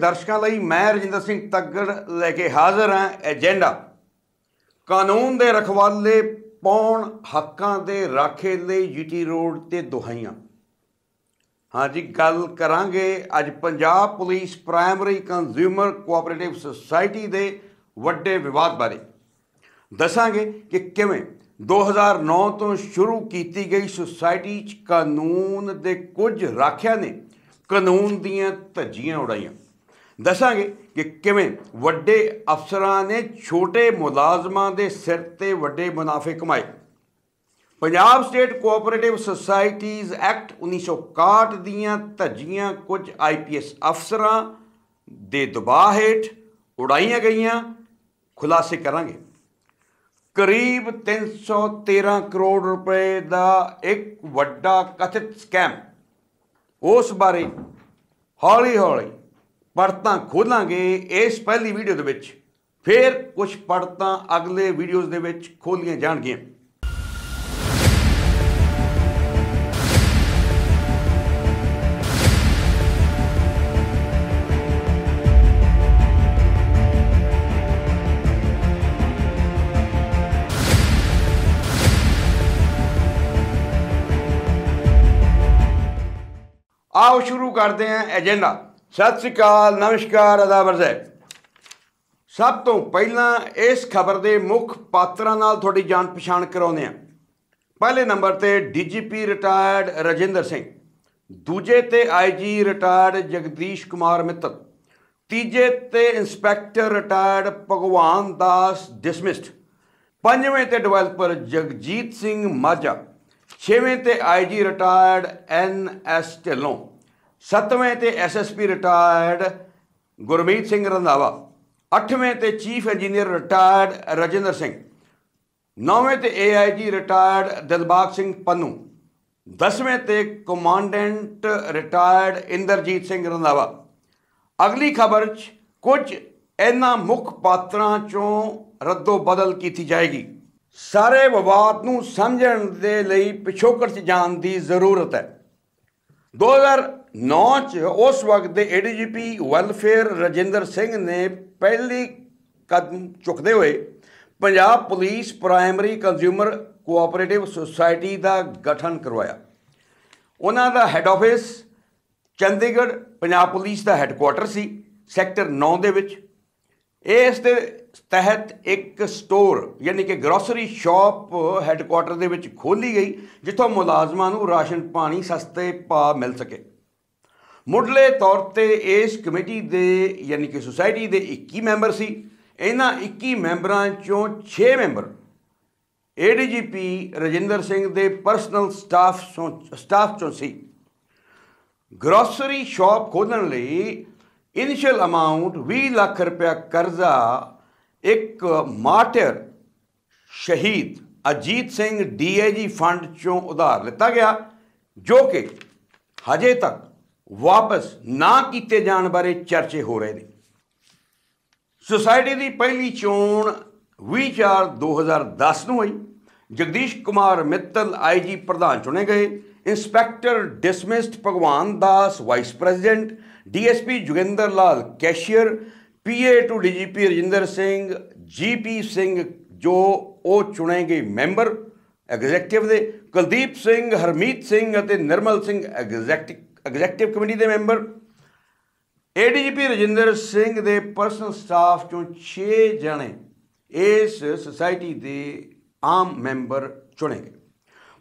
ਦਰਸ਼ਕਾਂ ਲਈ ਮੈਂ ਰਜਿੰਦਰ ਸਿੰਘ ਤੱਗੜ ਲੈ ਕੇ ਹਾਜ਼ਰ ਹਾਂ ਏਜੰਡਾ। ਕਾਨੂੰਨ ਦੇ ਰਖਵਾਲੇ ਪਾਉਣ ਹੱਕਾਂ ਦੇ ਰਾਖੇ ਲਈ ਜੀਟੀ ਰੋਡ ਤੇ ਦੁਹਾਈਆਂ। ਹਾਂਜੀ ਗੱਲ ਕਰਾਂਗੇ ਅੱਜ Punjab police primary consumer cooperative society ਦੇ ਵੱਡੇ ਵਿਵਾਦ ਬਾਰੇ। ਦੱਸਾਂਗੇ ਕਿ ਕਿਵੇਂ 2009 ਤੋਂ ਸ਼ੁਰੂ ਕੀਤੀ ਗਈ ਸੁਸਾਇਟੀ 'ਚ ਕਾਨੂੰਨ ਦੇ ਕੁਝ ਰਾਖਿਆਂ ਨੇ ਕਾਨੂੰਨ ਦੀਆਂ ਧੱਜੀਆਂ ਉਡਾਈਆਂ। ਦੱਸਾਂਗੇ ਕਿ ਕਿਵੇਂ ਵੱਡੇ ਅਫਸਰਾਂ ਨੇ ਛੋਟੇ ਮੁਲਾਜ਼ਮਾਂ ਦੇ ਸਿਰ ਤੇ ਵੱਡੇ ਮੁਨਾਫੇ ਕਮਾਏ। Punjab state cooperative societies act 1961 ਦੀਆਂ ਧੱਜੀਆਂ ਕੁਝ ਆਈਪੀਐਸ ਅਫਸਰਾਂ ਦੇ ਦਬਾਅ ਹੇਠ ਉਡਾਈਆਂ ਗਈਆਂ। ਖੁਲਾਸੇ ਕਰਾਂਗੇ। ਕਰੀਬ 313 ਕਰੋੜ ਰੁਪਏ ਦਾ ਇੱਕ ਵੱਡਾ ਕਥਿਤ ਸਕੈਮ ਉਸ ਬਾਰੇ ਹੌਲੀ ਹੌਲੀ ਪੜਤਾਂ ਖੋਲਾਂਗੇ ਇਸ ਪਹਿਲੀ ਵੀਡੀਓ ਦੇ ਵਿੱਚ। ਫਿਰ ਕੁਝ ਪੜਤਾਂ ਅਗਲੇ ਵੀਡੀਓਜ਼ ਦੇ ਵਿੱਚ ਖੋਲੀਆਂ ਜਾਣਗੀਆਂ। ਆਓ ਸ਼ੁਰੂ ਕਰਦੇ ਹਾਂ ਏਜੰਡਾ। ਸਤਿ ਸ੍ਰੀ ਅਕਾਲ, ਨਮਸਕਾਰ, ਅਦਾਬ ਹੈ ਸਭ ਤੋਂ ਪਹਿਲਾਂ ਇਸ ਖਬਰ ਦੇ ਮੁੱਖ ਪਾਤਰਾਂ ਨਾਲ ਤੁਹਾਡੀ ਜਾਣ ਪਛਾਣ ਕਰਾਉਂਦੇ ਹਾਂ। ਪਹਿਲੇ ਨੰਬਰ ਤੇ ਡੀਜੀਪੀ ਰਿਟਾਇਰਡ ਰਜਿੰਦਰ ਸਿੰਘ, ਦੂਜੇ ਤੇ ਆਈਜੀ ਰਿਟਾਇਰਡ ਜਗਦੀਸ਼ ਕੁਮਾਰ ਮਿੱਤਲ, ਤੀਜੇ ਤੇ ਇੰਸਪੈਕਟਰ ਰਿਟਾਇਰਡ ਭਗਵਾਨ ਦਾਸ ਡਿਸਮਿਸਡ ਪੰਜਵੇਂ ਤੇ ਡਿਵੈਲਪਰ ਜਗਜੀਤ ਸਿੰਘ ਮਾਝਾ, ਛੇਵੇਂ ਤੇ IG retired N S Dhillon. ਸੱਤਵੇਂ ਤੇ ਐਸਐਸਪੀ ਰਿਟਾਇਰਡ ਗੁਰਮੀਤ ਸਿੰਘ ਰੰਧਾਵਾ, ਅੱਠਵੇਂ ਤੇ chief engineer retired Rajinder Singh, ਨੌਵੇਂ ਤੇ ਏਆਈਜੀ ਰਿਟਾਇਰਡ ਦਿਲਬਾਗ ਸਿੰਘ ਪੰਨੂ, ਦਸਵੇਂ ਤੇ ਕਮਾਂਡੈਂਟ ਰਿਟਾਇਰਡ ਇੰਦਰਜੀਤ ਸਿੰਘ ਰੰਧਾਵਾ। ਅਗਲੀ ਖਬਰ 'ਚ ਕੁਝ ਇਹਨਾਂ ਮੁੱਖ ਪਾਤਰਾਂ 'ਚੋਂ ਰੱਦੋ ਬਦਲ ਕੀਤੀ ਜਾਏਗੀ। ਸਾਰੇ ਵਿਵਾਦ ਨੂੰ ਸਮਝਣ ਦੇ ਲਈ ਪਿਛੋਕੜ 'ਚ ਜਾਣ ਦੀ ਜ਼ਰੂਰਤ ਹੈ। 2009 'ਚ ਉਸ ਵਕਤ ਦੇ ਏਡੀਜੀਪੀ ਵੈਲਫੇਅਰ ਰਜਿੰਦਰ ਸਿੰਘ ਨੇ ਪਹਿਲੀ ਕਦਮ ਚੁੱਕਦੇ ਹੋਏ Punjab police primary consumer cooperative society ਦਾ ਗਠਨ ਕਰਵਾਇਆ। ਉਹਨਾਂ ਦਾ head office Chandigarh Punjab police ਦਾ ਹੈੱਡਕੁਆਟਰ ਸੀ ਸੈਕਟਰ 9 ਦੇ ਵਿੱਚ। ਇਸ ਦੇ ਤਹਿਤ ਇੱਕ ਸਟੋਰ, ਯਾਨੀ ਕਿ ਗਰੋਸਰੀ ਸ਼ਾਪ ਹੈੱਡਕੁਆਟਰ ਦੇ ਵਿੱਚ ਖੋਲੀ ਗਈ, ਜਿੱਥੋਂ ਮੁਲਾਜ਼ਮਾਂ ਨੂੰ ਰਾਸ਼ਨ ਪਾਣੀ ਸਸਤੇ ਭਾਅ ਮਿਲ ਸਕੇ। ਮੁੱਢਲੇ ਤੌਰ ਤੇ ਇਸ ਕਮੇਟੀ ਦੇ, ਯਾਨੀ ਕਿ ਸੁਸਾਇਟੀ ਦੇ 21 ਮੈਂਬਰ ਸੀ। ਇਹਨਾਂ 21 ਮੈਂਬਰਾਂ ਚੋਂ 6 ਮੈਂਬਰ ਏਡੀਜੀਪੀ ਰਜਿੰਦਰ ਸਿੰਘ ਦੇ ਪਰਸਨਲ ਸਟਾਫ ਸਟਾਫ ਚੋਂ ਸੀ। ਗਰੋਸਰੀ ਸ਼ਾਪ ਖੋਲਣ ਲਈ ਇਨੀਸ਼ੀਅਲ ਅਮਾਉਂਟ 20 ਲੱਖ ਰੁਪਇਆ ਕਰਜ਼ਾ ਇੱਕ ਮਾਰਟਰ ਸ਼ਹੀਦ ਅਜੀਤ ਸਿੰਘ ਡੀਏਜੀ ਫੰਡ ਚੋਂ ਉਧਾਰ ਲਿੱਤਾ ਗਿਆ, ਜੋ ਕਿ ਹਜੇ ਤੱਕ ਵਾਪਸ ਨਾ ਕੀਤੇ ਜਾਣ ਬਾਰੇ ਚਰਚੇ ਹੋ ਰਹੇ ਨੇ। ਸੁਸਾਇਟੀ ਦੀ ਪਹਿਲੀ ਚੋਣ 20 2010 ਨੂੰ ਹੋਈ। ਜਗਦੀਸ਼ ਕੁਮਾਰ ਮਿੱਤਲ, ਆਈਜੀ ਪ੍ਰਧਾਨ ਚੁਣੇ ਗਏ। Inspector dismissed Bhagwan Das, vice president, DSP Joginder Lal cashier PA to DGP Rajinder Singh, GP Singh ਜੋ ਉਹ ਚੁਣੇ ਗਏ ਮੈਂਬਰ ਐਗਜ਼ੈਕਟਿਵ ਦੇ, ਕੁਲਦੀਪ ਸਿੰਘ, ਹਰਮੀਤ ਸਿੰਘ ਅਤੇ Nirmal Singh executive executive committee ਦੇ ਮੈਂਬਰ। ਏਡੀਜੀਪੀ ਰਜਿੰਦਰ ਸਿੰਘ ਦੇ ਪਰਸਨਲ ਸਟਾਫ ਚੋਂ 6 ਜਣੇ ਇਸ ਸੁਸਾਇਟੀ ਦੇ ਆਮ ਮੈਂਬਰ ਚੁਣੇ ਗਏ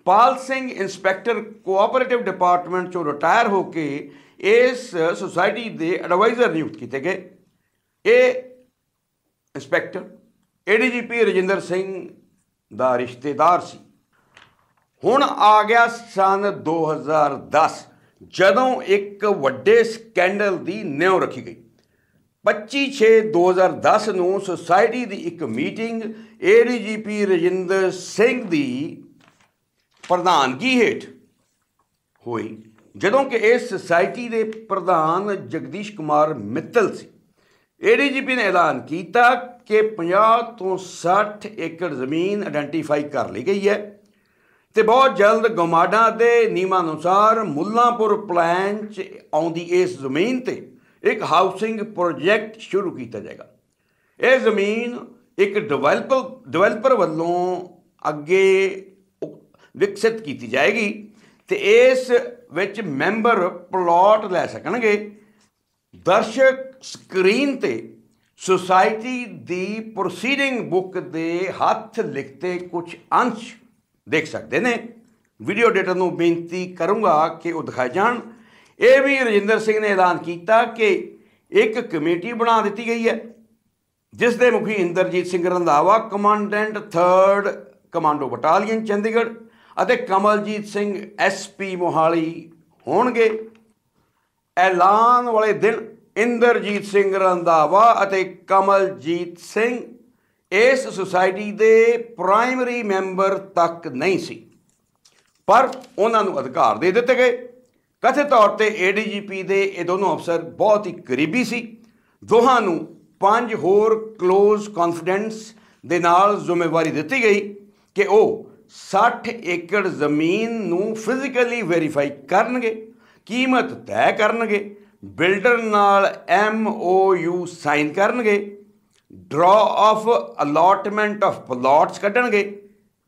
Pal Singh inspector cooperative department ਚੋਂ ਰਿਟਾਇਰ ਹੋ ਕੇ ਇਸ ਸੁਸਾਇਟੀ ਦੇ ਐਡਵਾਈਜ਼ਰ ਨਿਯੁਕਤ ਕੀਤੇ ਗਏ। ਇਹ ਇੰਸਪੈਕਟਰ ਏਡੀਜੀਪੀ ਰਜਿੰਦਰ ਸਿੰਘ ਦਾ ਰਿਸ਼ਤੇਦਾਰ ਸੀ। ਹੁਣ ਆ ਗਿਆ ਸਨ 2010 ਜਦੋਂ ਇੱਕ ਵੱਡੇ ਸਕੈਂਡਲ ਦੀ ਨਿਉ ਰੱਖੀ ਗਈ। 25/6/2010 ਨੂੰ ਸੁਸਾਇਟੀ ਦੀ ਇੱਕ ਮੀਟਿੰਗ ਏਡੀਜੀਪੀ ਰਜਿੰਦਰ ਸਿੰਘ ਦੀ ਪ੍ਰਧਾਨਗੀ ਹੇਠ ਹੋਈ, ਜਦੋਂ ਕਿ ਇਸ ਸੁਸਾਇਟੀ ਦੇ ਪ੍ਰਧਾਨ ਜਗਦੀਸ਼ ਕੁਮਾਰ ਮਿੱਤਲ ਸੀ। ਏਡੀਜੀਪੀ ਨੇ ਐਲਾਨ ਕੀਤਾ ਕਿ 50 ਤੋਂ 60 ਏਕੜ ਜ਼ਮੀਨ ਆਇਡੈਂਟੀਫਾਈ ਕਰ ਲਈ ਗਈ ਹੈ ਤੇ ਬਹੁਤ ਜਲਦ ਗਮਾਡਾ ਦੇ ਨਿਯਮਾਂ ਅਨੁਸਾਰ ਮੁੱਲਾਂਪੁਰ ਪਲਾਨ 'ਚ ਆਉਂਦੀ ਇਸ ਜ਼ਮੀਨ ਤੇ ਇੱਕ ਹਾਊਸਿੰਗ ਪ੍ਰੋਜੈਕਟ ਸ਼ੁਰੂ ਕੀਤਾ ਜਾਏਗਾ। ਇਹ ਜ਼ਮੀਨ ਇੱਕ ਡਿਵੈਲਪਰ ਡਿਵੈਲਪਰ ਵੱਲੋਂ ਅੱਗੇ ਵਿਕਸਿਤ ਕੀਤੀ ਜਾਏਗੀ ਤੇ ਇਸ ਵਿੱਚ ਮੈਂਬਰ ਪਲਾਟ ਲੈ ਸਕਣਗੇ। ਦਰਸ਼ਕ ਸਕਰੀਨ ਤੇ ਸੁਸਾਇਟੀ ਦੀ ਪ੍ਰੋਸੀਡਿੰਗ ਬੁੱਕ ਦੇ ਹੱਥ ਲਿਖਤੇ ਕੁਝ ਅੰਸ਼ ਦੇਖ ਸਕਦੇ ਨੇ। ਵੀਡੀਓ ਐਡੀਟਰ ਨੂੰ ਬੇਨਤੀ ਕਰੂੰਗਾ ਕਿ ਉਹ ਦਿਖਾਏ ਜਾਣ। ਇਹ ਵੀ ਰਜਿੰਦਰ ਸਿੰਘ ਨੇ ਐਲਾਨ ਕੀਤਾ ਕਿ ਇੱਕ ਕਮੇਟੀ ਬਣਾ ਦਿੱਤੀ ਗਈ ਹੈ, ਜਿਸ ਦੇ ਮੁਖੀ Inderjit Singh Randhawa, commandant 3rd commando battalion, Chandigarh ਅਤੇ ਕਮਲਜੀਤ ਸਿੰਘ ਐਸਪੀ ਮੋਹਾਲੀ ਹੋਣਗੇ। ਐਲਾਨ ਵਾਲੇ ਦਿਨ ਇੰਦਰਜੀਤ ਸਿੰਘ ਰੰਧਾਵਾ ਅਤੇ ਕਮਲਜੀਤ ਸਿੰਘ ਇਸ ਸੁਸਾਇਟੀ ਦੇ ਪ੍ਰਾਇਮਰੀ ਮੈਂਬਰ ਤੱਕ ਨਹੀਂ ਸੀ। ਪਰ ਉਹਨਾਂ ਨੂੰ ਅਧਿਕਾਰ ਦੇ ਦਿੱਤੇ ਗਏ। ਕਥਿਤ ਤੌਰ ਤੇ ਏਡੀਜੀਪੀ ਦੇ ਇਹ ਦੋਨੋਂ ਅਫਸਰ ਬਹੁਤ ਹੀ ਕਰੀਬੀ ਸੀ। ਦੋਹਾਂ ਨੂੰ ਪੰਜ ਹੋਰ ক্লোਜ਼ ਕੌਨਫੀਡੈਂਸ ਦੇ ਨਾਲ ਜ਼ਿੰਮੇਵਾਰੀ ਦਿੱਤੀ ਗਈ ਕਿ ਉਹ 60 ਏਕੜ ਜ਼ਮੀਨ ਨੂੰ ਫਿਜ਼ੀਕਲੀ ਵੈਰੀਫਾਈ ਕਰਨਗੇ, ਕੀਮਤ ਤੈਅ ਕਰਨਗੇ ਬਿਲਡਰ ਨਾਲ ਐਮ ਓ ਯੂ ਸਾਈਨ ਕਰਨਗੇ draw of allotment of plots ਕੱਢਣਗੇ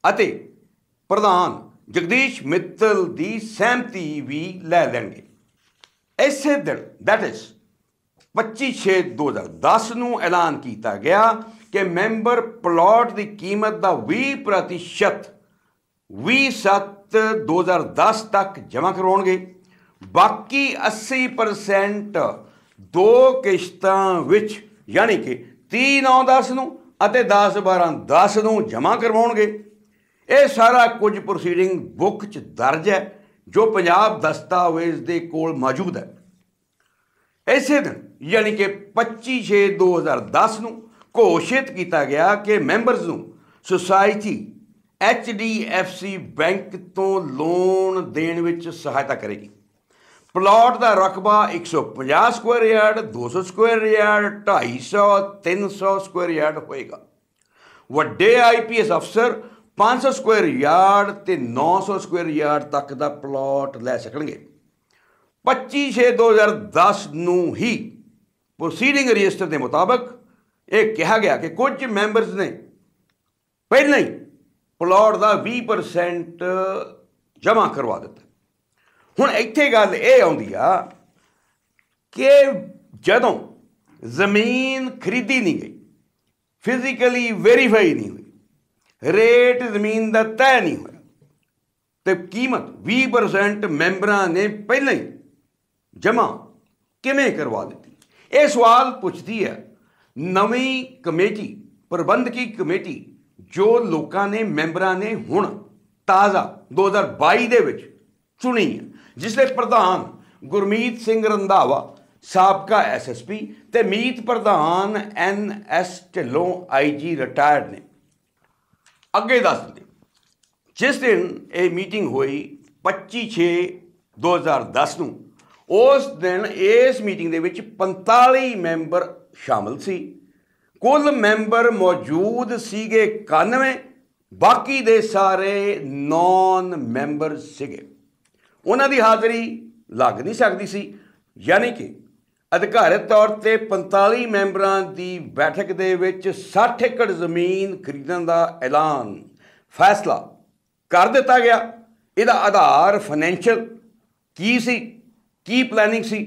ਅਤੇ ਪ੍ਰਧਾਨ ਜਗਦੀਸ਼ ਮਿੱਤਲ ਦੀ ਸਹਿਮਤੀ ਵੀ ਲੈ ਲੈਣਗੇ। ਇਸੇ ਦਿਨ ਦੈਟ ਇਜ਼ 25/6/2010 ਨੂੰ ਐਲਾਨ ਕੀਤਾ ਗਿਆ ਕਿ ਮੈਂਬਰ ਪਲਾਟ ਦੀ ਕੀਮਤ ਦਾ 20% 20/7/2010 ਤੱਕ ਜਮ੍ਹਾਂ ਕਰਵਾਉਣਗੇ ਬਾਕੀ 80% ਦੋ ਕਿਸ਼ਤਾਂ ਵਿੱਚ, ਯਾਨੀ ਕਿ 3 9 10 ਨੂੰ ਅਤੇ 10 12 10 ਨੂੰ ਜਮ੍ਹਾਂ ਕਰਵਾਉਣਗੇ। ਇਹ ਸਾਰਾ ਕੁਝ ਪ੍ਰੋਸੀਡਿੰਗ ਬੁੱਕ 'ਚ ਦਰਜ ਹੈ, ਜੋ ਪੰਜਾਬ ਦਸਤਾਵੇਜ਼ ਦੇ ਕੋਲ ਮੌਜੂਦ ਹੈ। ਇਸੇ ਦਿਨ, ਯਾਨੀ ਕਿ 25/6/2010 ਨੂੰ ਘੋਸ਼ਿਤ ਕੀਤਾ ਗਿਆ ਕਿ ਮੈਂਬਰਸ ਨੂੰ ਸੁਸਾਇਟੀ HDFC ਬੈਂਕ ਤੋਂ ਲੋਨ ਦੇਣ ਵਿੱਚ ਸਹਾਇਤਾ ਕਰੇਗੀ। ਪਲਾਟ ਦਾ ਰਕਬਾ 150 square yard 200 square yard 250 300 square yard ਹੋਏਗਾ। ਵੱਡੇ ਆਈਪੀਐਸ ਅਫਸਰ 500 ਸਕੁਅਰ ਯਾਰਡ ਤੇ 900 ਸਕੁਅਰ ਯਾਰਡ ਤੱਕ ਦਾ ਪਲਾਟ ਲੈ ਸਕਣਗੇ। 25/6/2010 ਨੂੰ ਹੀ ਪ੍ਰੋਸੀਡਿੰਗ ਰਜਿਸਟਰ ਦੇ ਮੁਤਾਬਕ ਇਹ ਕਿਹਾ ਗਿਆ ਕਿ ਕੁਝ ਮੈਂਬਰਸ ਨੇ ਪਹਿਲਾਂ ਹੀ ਪਲਾਟ ਦਾ 20% ਜਮ੍ਹਾਂ ਕਰਵਾ ਦਿੱਤਾ। ਹੁਣ ਇੱਥੇ ਗੱਲ ਇਹ ਆਉਂਦੀ ਆ ਕਿ ਜਦੋਂ ਜ਼ਮੀਨ ਖਰੀਦੀ ਨਹੀਂ ਗਈ ਫਿਜ਼ੀਕਲੀ ਵੈਰੀਫਾਈ ਨਹੀਂ ਹੋਈ ਰੇਟ ਜ਼ਮੀਨ ਦਾ ਤੈਅ ਨਹੀਂ ਹੋਇਆ, ਤੇ ਕੀਮਤ 20% ਮੈਂਬਰਾਂ ਨੇ ਪਹਿਲਾਂ ਹੀ ਜਮ੍ਹਾਂ ਕਿਵੇਂ ਕਰਵਾ ਦਿੱਤੀ? ਇਹ ਸਵਾਲ ਪੁੱਛਦੀ ਹੈ ਨਵੀਂ ਕਮੇਟੀ, ਪ੍ਰਬੰਧਕੀ ਕਮੇਟੀ, ਜੋ ਲੋਕਾਂ ਨੇ, ਮੈਂਬਰਾਂ ਨੇ ਹੁਣ ਤਾਜ਼ਾ 2022 ਦੇ ਵਿੱਚ ਚੁਣੀ ਹੈ। ਜਿਸ ਦੇ ਪ੍ਰਧਾਨ ਗੁਰਮੀਤ ਸਿੰਘ ਰੰਧਾਵਾ, ਸਾਬਕਾ ਐਸਐਸਪੀ ਤੇ ਮੀਤ ਪ੍ਰਧਾਨ ਐਨਐਸ ਢਿੱਲੋਂ ਆਈਜੀ ਰਿਟਾਇਰਡ ਨੇ। ਅੱਗੇ ਦੱਸ ਦਿੰਦੇ ਜਿਸ ਦਿਨ ਇਹ ਮੀਟਿੰਗ ਹੋਈ 25 6 2010 ਨੂੰ, ਉਸ ਦਿਨ ਇਸ ਮੀਟਿੰਗ ਦੇ ਵਿੱਚ 45 ਮੈਂਬਰ ਸ਼ਾਮਲ ਸੀ। ਕੁੱਲ ਮੈਂਬਰ ਮੌਜੂਦ ਸੀਗੇ 91 ਬਾਕੀ ਦੇ ਸਾਰੇ ਨੌਨ ਮੈਂਬਰ ਸੀਗੇ। ਉਹਨਾਂ ਦੀ ਹਾਜ਼ਰੀ ਲੱਗ ਨਹੀਂ ਸਕਦੀ ਸੀ। ਯਾਨੀ ਕਿ ਅਧਿਕਾਰਤ ਤੌਰ ਤੇ 45 ਮੈਂਬਰਾਂ ਦੀ ਬੈਠਕ ਦੇ ਵਿੱਚ 60 ਏਕੜ ਜ਼ਮੀਨ ਖਰੀਦਣ ਦਾ ਐਲਾਨ ਫੈਸਲਾ ਕਰ ਦਿੱਤਾ ਗਿਆ। ਇਹਦਾ ਆਧਾਰ ਫਾਈਨੈਂਸ਼ੀਅਲ ਕੀ ਸੀ, ਕੀ ਪਲੈਨਿੰਗ ਸੀ,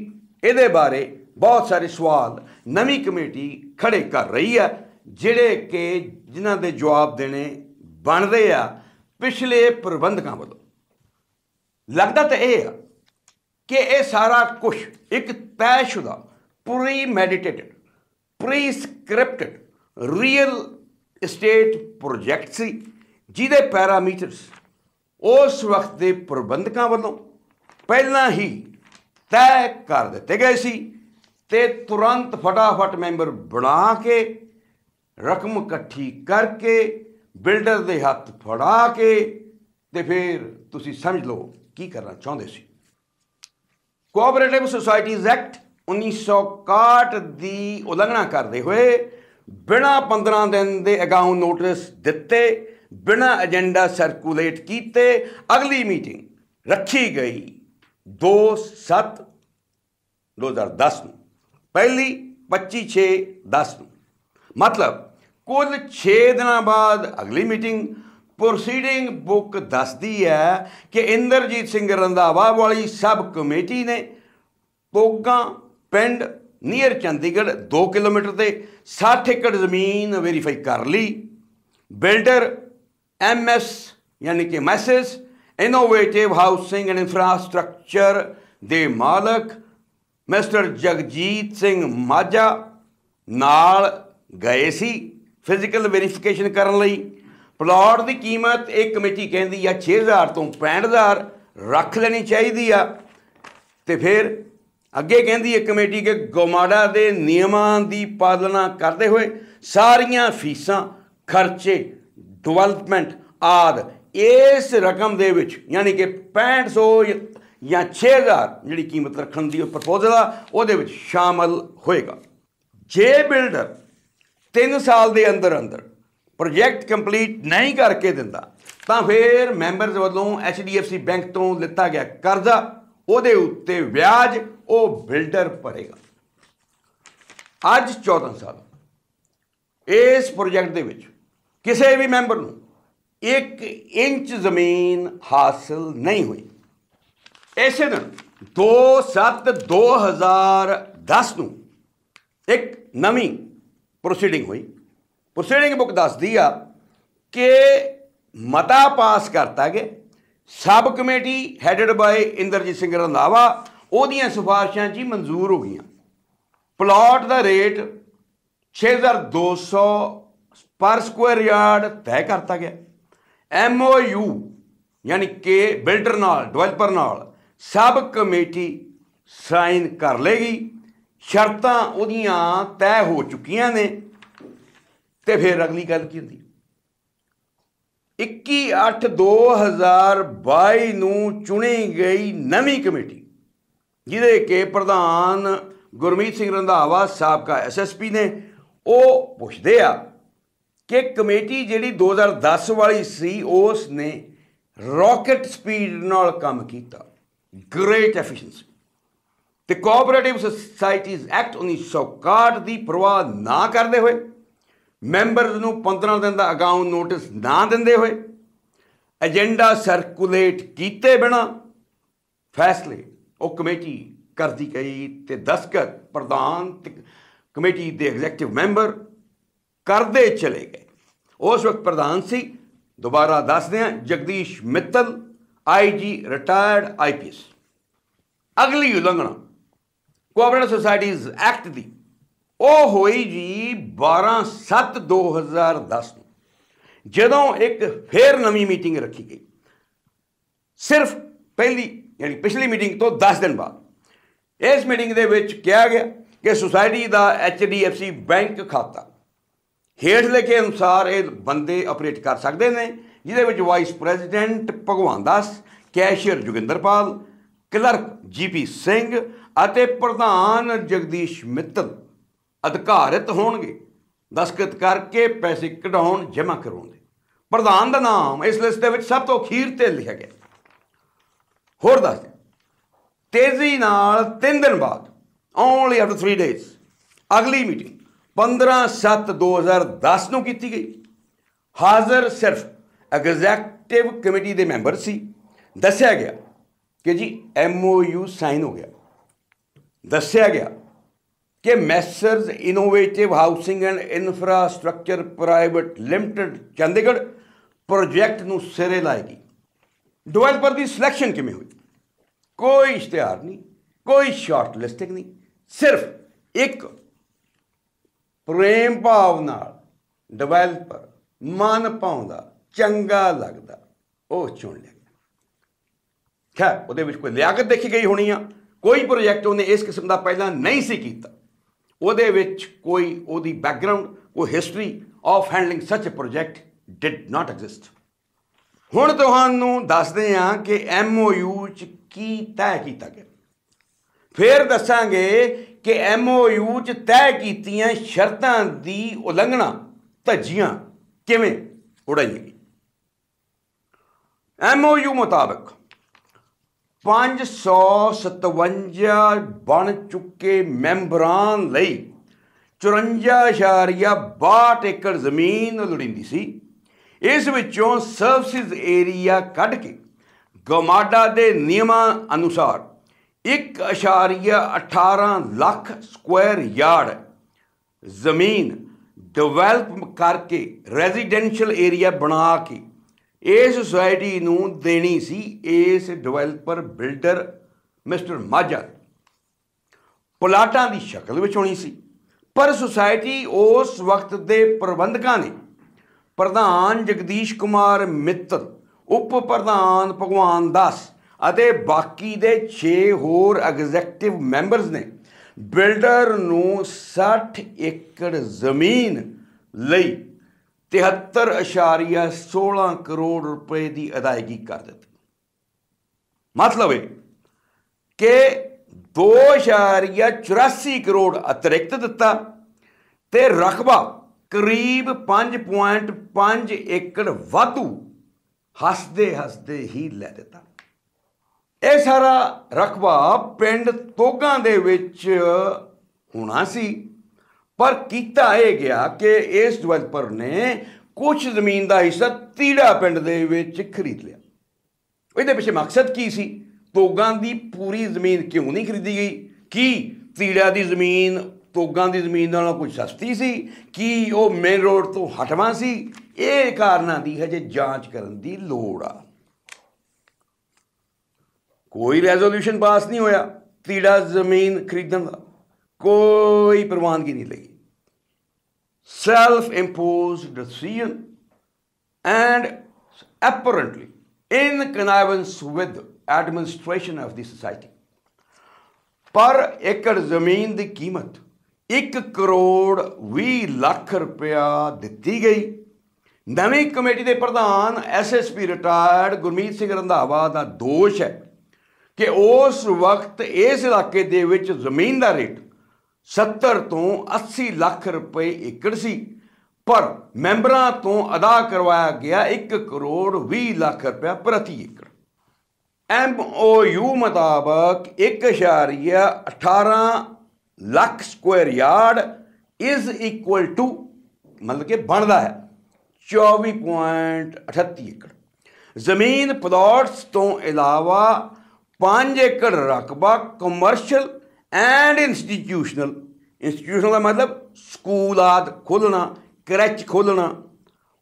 ਇਹਦੇ ਬਾਰੇ ਬਹੁਤ ਸਾਰੇ ਸਵਾਲ ਨਵੀਂ ਕਮੇਟੀ ਖੜੇ ਕਰ ਰਹੀ ਹੈ, ਜਿਹੜੇ ਕਿ ਜਿਨ੍ਹਾਂ ਦੇ ਜਵਾਬ ਦੇਣੇ ਬਣਦੇ ਆ ਪਿਛਲੇ ਪ੍ਰਬੰਧਕਾਂ ਵੱਲੋਂ। ਲੱਗਦਾ ਤਾਂ ਇਹ ਆ ਕਿ ਇਹ ਸਾਰਾ ਕੁਝ ਇੱਕ ਤੈਅਸ਼ੁਦਾ pre meditated pre scripted real estate project ਸੀ, ਜਿਹਦੇ ਪੈਰਾਮੀਟਰਸ ਉਸ ਵਕਤ ਦੇ ਪ੍ਰਬੰਧਕਾਂ ਵੱਲੋਂ ਪਹਿਲਾਂ ਹੀ ਤੈਅ ਕਰ ਦਿੱਤੇ ਗਏ ਸੀ ਤੇ ਤੁਰੰਤ ਫਟਾਫਟ ਮੈਂਬਰ ਬਣਾ ਕੇ, ਰਕਮ ਇਕੱਠੀ ਕਰਕੇ, ਬਿਲਡਰ ਦੇ ਹੱਥ ਫੜਾ ਕੇ ਤੇ ਫਿਰ ਤੁਸੀਂ ਸਮਝ ਲਓ ਕੀ ਕਰਨਾ ਚਾਹੁੰਦੇ ਸੀ? ਕੋਆਪਰੇਟਿਵ ਸੁਸਾਇਟੀਜ਼ ਐਕਟ 1961 ਦੀ ਉਲੰਘਣਾ ਕਰਦੇ ਹੋਏ ਬਿਨਾ 15 ਦਿਨ ਦੇ ਅਗਾਊਂ ਨੋਟਿਸ ਦਿੱਤੇ, ਬਿਨਾ ਏਜੰਡਾ ਸਰਕੂਲੇਟ ਕੀਤੇ, ਅਗਲੀ ਮੀਟਿੰਗ ਰੱਖੀ ਗਈ 2 7 2010 ਨੂੰ। ਪਹਿਲੀ 25 6 10 ਨੂੰ। ਮਤਲਬ ਕੁੱਲ 6 ਦਿਨਾਂ ਬਾਅਦ ਅਗਲੀ ਮੀਟਿੰਗ ਪ੍ਰੋਸੀਡਿੰਗ ਬੁੱਕ ਦੱਸਦੀ ਹੈ ਕਿ ਇੰਦਰਜੀਤ ਸਿੰਘ ਰੰਧਾਵਾ ਵਾਲੀ ਸਬ ਕਮੇਟੀ ਨੇ ਪੋਗਾ, ਪਿੰਡ ਨੀਅਰ ਚੰਡੀਗੜ੍ਹ 2 ਕਿਲੋਮੀਟਰ ਤੇ 60 ਏਕੜ ਜ਼ਮੀਨ ਵੈਰੀਫਾਈ ਕਰ ਲਈ। ਬਿਲਡਰ ਐਮਐਸ ਯਾਨੀ ਕਿ messrs innovative housing and infrastructure ਦੇ ਮਾਲਕ ਮਿਸਟਰ ਜਗਜੀਤ ਸਿੰਘ ਮਾਝਾ ਨਾਲ ਗਏ ਸੀ ਫਿਜ਼ੀਕਲ ਵੈਰੀਫਿਕੇਸ਼ਨ ਕਰਨ ਲਈ। ਪਲਾਟ ਦੀ ਕੀਮਤ ਇਹ ਕਮੇਟੀ ਕਹਿੰਦੀ ਆ 6000 ਤੋਂ 65000 ਰੱਖ ਲੈਣੀ ਚਾਹੀਦੀ ਆ। ਤੇ ਫਿਰ ਅੱਗੇ ਕਹਿੰਦੀ ਹੈ ਕਮੇਟੀ ਕਿ ਗੋਮਾੜਾ ਦੇ ਨਿਯਮਾਂ ਦੀ ਪਾਲਣਾ ਕਰਦੇ ਹੋਏ ਸਾਰੀਆਂ ਫੀਸਾਂ, ਖਰਚੇ ਡਿਵੈਲਪਮੈਂਟ ਆਦ ਇਸ ਰਕਮ ਦੇ ਵਿੱਚ ਯਾਨੀ ਕਿ 6500 ਜਾਂ 6000 ਜਿਹੜੀ ਕੀਮਤ ਰੱਖਣ ਦੀ ਪ੍ਰਪੋਜ਼ਲ ਆ, ਉਹਦੇ ਵਿੱਚ ਸ਼ਾਮਲ ਹੋਏਗਾ। ਜੇ ਬਿਲਡਰ 3 ਸਾਲ ਦੇ ਅੰਦਰ ਅੰਦਰ ਪ੍ਰੋਜੈਕਟ ਕੰਪਲੀਟ ਨਹੀਂ ਕਰਕੇ ਦਿੰਦਾ, ਤਾਂ ਫਿਰ ਮੈਂਬਰਸ ਵੱਲੋਂ HDFC ਬੈਂਕ ਤੋਂ ਲਿੱਤਾ ਗਿਆ ਕਰਜ਼ਾ, ਉਹਦੇ ਉੱਤੇ ਵਿਆਜ ਉਹ ਬਿਲਡਰ ਭਰੇਗਾ। ਅੱਜ 14 ਸਾਲ, ਇਸ ਪ੍ਰੋਜੈਕਟ ਦੇ ਵਿੱਚ ਕਿਸੇ ਵੀ ਮੈਂਬਰ ਨੂੰ 1 ਇੰਚ ਜ਼ਮੀਨ ਹਾਸਲ ਨਹੀਂ ਹੋਈ। ਇਸੇ ਦਿਨ 2/7/2010 ਨੂੰ ਇੱਕ ਨਵੀਂ ਪ੍ਰੋਸੀਡਿੰਗ ਹੋਈ। ਪ੍ਰੋਸੀਡਿੰਗ ਬੁੱਕ ਦੱਸਦੀ ਆ ਕਿ ਮਤਾ ਪਾਸ ਕਰਤਾ ਗਿਆ sub committee headed by Inderjit Singh Randhawa, ਉਹਦੀਆਂ ਸਿਫਾਰਿਸ਼ਾਂ ਜੀ ਮਨਜ਼ੂਰ ਹੋ ਗਈਆਂ। ਪਲਾਟ ਦਾ ਰੇਟ 6200 ਪਰ ਸਕੁਅਰ ਯਾਰਡ ਤੈਅ ਕਰਤਾ ਗਿਆ। ਐਮਓਯੂ ਯਾਨੀ ਕਿ ਬਿਲਡਰ ਨਾਲ, ਡਿਵੈਲਪਰ ਨਾਲ ਸਬ ਕਮੇਟੀ ਸਾਈਨ ਕਰ ਲੇਗੀ ਸ਼ਰਤਾਂ ਉਹਦੀਆਂ ਤੈਅ ਹੋ ਚੁੱਕੀਆਂ ਨੇ। ਤੇ ਫਿਰ ਅਗਲੀ ਗੱਲ ਕੀ ਹੁੰਦੀ? 21/8/2022 ਨੂੰ ਚੁਣੀ ਗਈ ਨਵੀਂ ਕਮੇਟੀ, ਜਿਹਦੇ ਕੇ ਪ੍ਰਧਾਨ ਗੁਰਮੀਤ ਸਿੰਘ ਰੰਧਾਵਾ ਸਾਬਕਾ ਐਸਐਸਪੀ ਨੇ, ਉਹ ਪੁੱਛਦੇ ਆ ਕਿ ਕਮੇਟੀ ਜਿਹੜੀ 2010 ਵਾਲੀ ਸੀ, ਉਸ ਨੇ ਰਾਕਟ ਸਪੀਡ ਨਾਲ ਕੰਮ ਕੀਤਾ। ਗ੍ਰੇਟ ਐਫੀਸ਼ੀਐਂਸੀ ਤੇ ਕੋਆਪਰੇਟਿਵ ਸੋਸਾਇਟੀਜ਼ ਐਕਟ 1961 ਦੀ ਪਰਵਾਹ ਨਾ ਕਰਦੇ ਹੋਏ ਮੈਂਬਰਸ ਨੂੰ 15 ਦਿਨ ਦਾ ਅਗਾਊਂ ਨੋਟਿਸ ਨਾ ਦਿੰਦੇ ਹੋਏ ਏਜੰਡਾ ਸਰਕੂਲੇਟ ਕੀਤੇ ਬਿਨਾ ਫੈਸਲੇ ਉਹ ਕਮੇਟੀ ਕਰਦੀ ਗਈ ਤੇ ਦਸਕਤ ਪ੍ਰਧਾਨ ਤੇ ਕਮੇਟੀ ਦੇ ਐਗਜ਼ੈਕਟਿਵ ਮੈਂਬਰ ਕਰਦੇ ਚਲੇ ਗਏ। ਉਸ ਵਕਤ ਪ੍ਰਧਾਨ ਸੀ, ਦੁਬਾਰਾ ਦੱਸਦੇ ਹਾਂ, Jagdish Mittal IG retired IPS ਅਗਲੀ ਉਲੰਘਣਾ ਕੋਆਪਰੇਟਿਵ ਸੁਸਾਇਟੀਜ਼ ਐਕਟ ਦੀ। ਉਹ ਹੋਈ ਜੀ 12/7/2010 ਨੂੰ, ਜਦੋਂ ਇੱਕ ਫੇਰ ਨਵੀਂ ਮੀਟਿੰਗ ਰੱਖੀ ਗਈ। ਸਿਰਫ ਪਹਿਲੀ, ਯਾਨੀ ਪਿਛਲੀ ਮੀਟਿੰਗ ਤੋਂ 10 ਦਿਨ ਬਾਅਦ। ਇਸ ਮੀਟਿੰਗ ਦੇ ਵਿੱਚ ਕਿਹਾ ਗਿਆ ਕਿ ਸੁਸਾਇਟੀ ਦਾ HDFC ਬੈਂਕ ਖਾਤਾ ਹੇਠ ਲਿਖੇ ਅਨੁਸਾਰ ਇਹ ਬੰਦੇ ਆਪਰੇਟ ਕਰ ਸਕਦੇ ਨੇ, ਜਿਹਦੇ ਵਿੱਚ vice president Bhagwan Das, cashier Jogindarpal, clerk GP Singh ਅਤੇ ਪ੍ਰਧਾਨ ਜਗਦੀਸ਼ ਮਿੱਤਲ ਅਧਿਕਾਰਿਤ ਹੋਣਗੇ। ਦਸਖਤ ਕਰਕੇ ਪੈਸੇ ਕਢਾਉਣ ਜਮ੍ਹਾਂ ਕਰਾਉਣ ਦੇ ਪ੍ਰਧਾਨ ਦਾ ਨਾਮ ਇਸ ਲਿਸਟ ਦੇ ਵਿੱਚ ਸਭ ਤੋਂ ਅਖੀਰ ਤੇ ਲਿਖਿਆ ਗਿਆ। ਹੋਰ ਦੱਸ ਤੇਜ਼ੀ ਨਾਲ 3 ਦਿਨ ਬਾਅਦ ਓਨਲੀ ਆਫਟਰ 3 ਡੇਜ਼ ਅਗਲੀ ਮੀਟਿੰਗ 15/7/2010 ਨੂੰ ਕੀਤੀ ਗਈ। ਹਾਜ਼ਰ ਸਿਰਫ ਐਗਜ਼ੈਕਟਿਵ ਕਮੇਟੀ ਦੇ ਮੈਂਬਰ ਸੀ। ਦੱਸਿਆ ਗਿਆ ਕਿ ਜੀ ਐਮਓਯੂ ਸਾਈਨ ਹੋ ਗਿਆ। ਦੱਸਿਆ ਗਿਆ ਕਿ messrs innovative housing and infrastructure private limited Chandigarh project ਨੂੰ ਸਿਰੇ ਲਾਏਗੀ ਡਿਵੈਲਪਰ ਦੀ ਸਿਲੈਕਸ਼ਨ ਕਿਵੇਂ ਹੋਈ ਕੋਈ ਇਸ਼ਤਿਹਾਰ ਨਹੀਂ ਕੋਈ ਸ਼ਾਰਟ ਲਿਸਟਿੰਗ ਨਹੀਂ ਸਿਰਫ ਇੱਕ ਪ੍ਰੇਮ ਭਾਵ ਨਾਲ ਡਿਵੈਲਪਰ ਮਨ ਪਾਉਂਦਾ ਚੰਗਾ ਲੱਗਦਾ ਉਹ ਚੁਣ ਲਿਆ ਖੈਰ ਉਹਦੇ ਵਿੱਚ ਕੋਈ ਲਿਆਕਤ ਦੇਖੀ ਗਈ ਹੋਣੀ ਆ ਕੋਈ ਪ੍ਰੋਜੈਕਟ ਉਹਨੇ ਇਸ ਕਿਸਮ ਦਾ ਪਹਿਲਾਂ ਨਹੀਂ ਸੀ ਕੀਤਾ ਉਹਦੇ ਵਿੱਚ ਕੋਈ ਉਹਦੀ ਬੈਕਗ੍ਰਾਉਂਡ ਕੋਈ history of handling such a project did not exist ਹੁਣ ਤੁਹਾਨੂੰ ਦੱਸਦੇ ਹਾਂ ਕਿ ਐਮਓਯੂ ਚ ਕੀ ਤੈਅ ਕੀਤਾ ਗਿਆ। ਫਿਰ ਦੱਸਾਂਗੇ ਕਿ ਐਮਓਯੂ ਚ ਤੈਅ ਕੀਤੀਆਂ ਸ਼ਰਤਾਂ ਦੀ ਉਲੰਘਣਾ ਧੱਜੀਆਂ ਕਿਵੇਂ ਉਡਾਈਆਂ ਐਮਓਯੂ ਮੁਤਾਬਕ 557 ਬਣ ਚੁੱਕੇ ਮੈਂਬਰਾਂ ਲਈ 54.62 ਏਕੜ ਜ਼ਮੀਨ ਲੋੜੀਂਦੀ ਸੀ। ਇਸ ਵਿੱਚੋਂ ਸਰਵਿਸਿਜ਼ ਏਰੀਆ ਕੱਢ ਕੇ ਗਮਾਡਾ ਦੇ ਨਿਯਮਾਂ ਅਨੁਸਾਰ 1.18 ਲੱਖ ਸਕੁਆਇਰ ਯਾਰਡ ਜ਼ਮੀਨ ਡਿਵੈਲਪ ਕਰਕੇ ਰੈਜ਼ੀਡੈਂਸ਼ੀਅਲ ਏਰੀਆ ਬਣਾ ਕੇ ਇਹ ਸੁਸਾਇਟੀ ਨੂੰ ਦੇਣੀ ਸੀ ਇਸ ਡਿਵੈਲਪਰ ਬਿਲਡਰ ਮਿਸਟਰ ਮਾਜਾ ਪਲਾਟਾਂ ਦੀ ਸ਼ਕਲ ਵਿੱਚ ਹੋਣੀ ਸੀ। ਪਰ ਸੁਸਾਇਟੀ ਉਸ ਵਕਤ ਦੇ ਪ੍ਰਬੰਧਕਾਂ ਨੇ ਪ੍ਰਧਾਨ ਜਗਦੀਸ਼ ਕੁਮਾਰ ਮਿੱਤਲ ਉਪ ਪ੍ਰਧਾਨ ਭਗਵਾਨ ਦਾਸ ਅਤੇ ਬਾਕੀ ਦੇ 6 ਹੋਰ ਐਗਜ਼ੈਕਟਿਵ ਮੈਂਬਰਸ ਨੇ ਬਿਲਡਰ ਨੂੰ 60 ਏਕੜ ਜ਼ਮੀਨ ਲਈ 73.16 ਕਰੋੜ ਰੁਪਏ ਦੀ ਅਦਾਇਗੀ ਕਰ ਦਿੱਤੀ। ਮਤਲਬ ਹੈ ਕਿ 2.84 ਕਰੋੜ ਅਤਿਰਿਕਤ ਦਿੱਤਾ ਤੇ ਰਕਬਾ ਕਰੀਬ 5.5 ਏਕੜ ਵਾਧੂ ਹੱਸਦੇ ਹੱਸਦੇ ਹੀ ਲੈ ਦਿੱਤਾ। ਇਹ ਸਾਰਾ ਰਕਬਾ ਪਿੰਡ ਤੋਗਾ ਦੇ ਵਿੱਚ ਹੋਣਾ ਸੀ। ਪਰ ਕੀਤਾ ਇਹ ਗਿਆ ਕਿ ਇਸ ਡਿਵੈਲਪਰ ਨੇ ਕੁਝ ਜ਼ਮੀਨ ਦਾ ਹਿੱਸਾ ਤੀੜਾ ਪਿੰਡ ਦੇ ਵਿੱਚ ਖਰੀਦ ਲਿਆ। ਇਹਦੇ ਪਿੱਛੇ ਮਕਸਦ ਕੀ ਸੀ? ਤੋਗਾਂ ਦੀ ਪੂਰੀ ਜ਼ਮੀਨ ਕਿਉਂ ਨਹੀਂ ਖਰੀਦੀ ਗਈ? ਕੀ ਤੀੜਾ ਦੀ ਜ਼ਮੀਨ, ਤੋਗਾਂ ਦੀ ਜ਼ਮੀਨ ਨਾਲੋਂ ਕੁਝ ਸਸਤੀ ਸੀ? ਕੀ ਉਹ ਮੇਨ ਰੋਡ ਤੋਂ ਹਟਵਾ ਸੀ? ਇਹ ਕਾਰਨਾਂ ਦੀ ਹਜੇ ਜਾਂਚ ਕਰਨ ਦੀ ਲੋੜ ਆ। ਕੋਈ ਰੈਜ਼ੋਲੂਸ਼ਨ ਪਾਸ ਨਹੀਂ ਹੋਇਆ ਤੀੜਾ ਜ਼ਮੀਨ ਖਰੀਦਣ ਦਾ। ਕੋਈ ਪ੍ਰਵਾਨਗੀ ਨਹੀਂ ਲਈ। Self imposed decision and apparently in connivance with administration of the society. ਪਰ ਏਕੜ ਜ਼ਮੀਨ ਦੀ ਕੀਮਤ 1 ਕਰੋੜ 20 ਲੱਖ ਰੁਪਇਆ ਦਿੱਤੀ ਗਈ। ਨਵੀਂ ਕਮੇਟੀ ਦੇ ਪ੍ਰਧਾਨ ਐਸਐਸਪੀ ਰਿਟਾਇਰਡ ਗੁਰਮੀਤ ਸਿੰਘ ਰੰਧਾਵਾ ਦਾ ਦੋਸ਼ ਹੈ ਕਿ ਉਸ ਵਕਤ ਇਸ ਇਲਾਕੇ ਦੇ ਵਿੱਚ ਜ਼ਮੀਨ ਦਾ ਰੇਟ 70 ਤੋਂ 80 ਲੱਖ ਰੁਪਏ ਏਕੜ ਸੀ। ਪਰ ਮੈਂਬਰਾਂ ਤੋਂ ਅਦਾ ਕਰਵਾਇਆ ਗਿਆ 1 ਕਰੋੜ 20 ਲੱਖ ਰੁਪਏ ਪ੍ਰਤੀ ਏਕੜ। ਐਮਓਯੂ ਮੁਤਾਬਕ 1.18 lakh square yard is equal to ਮਤਲਬ ਕਿ ਬਣਦਾ ਹੈ 24.38 ਏਕੜ। ਜ਼ਮੀਨ ਪਲਾਟਸ ਤੋਂ ਇਲਾਵਾ 5 ਏਕੜ ਰਕਬਾ ਕਮਰਸ਼ੀਅਲ ਐਂਡ ਇੰਸਟੀਟਿਊਸ਼ਨਲ ਇੰਸਟੀਟਿਊਸ਼ਨਲ ਦਾ ਮਤਲਬ ਸਕੂਲ ਆਦ ਖੋਲਣਾ ਕਰੈਚ ਖੋਲਣਾ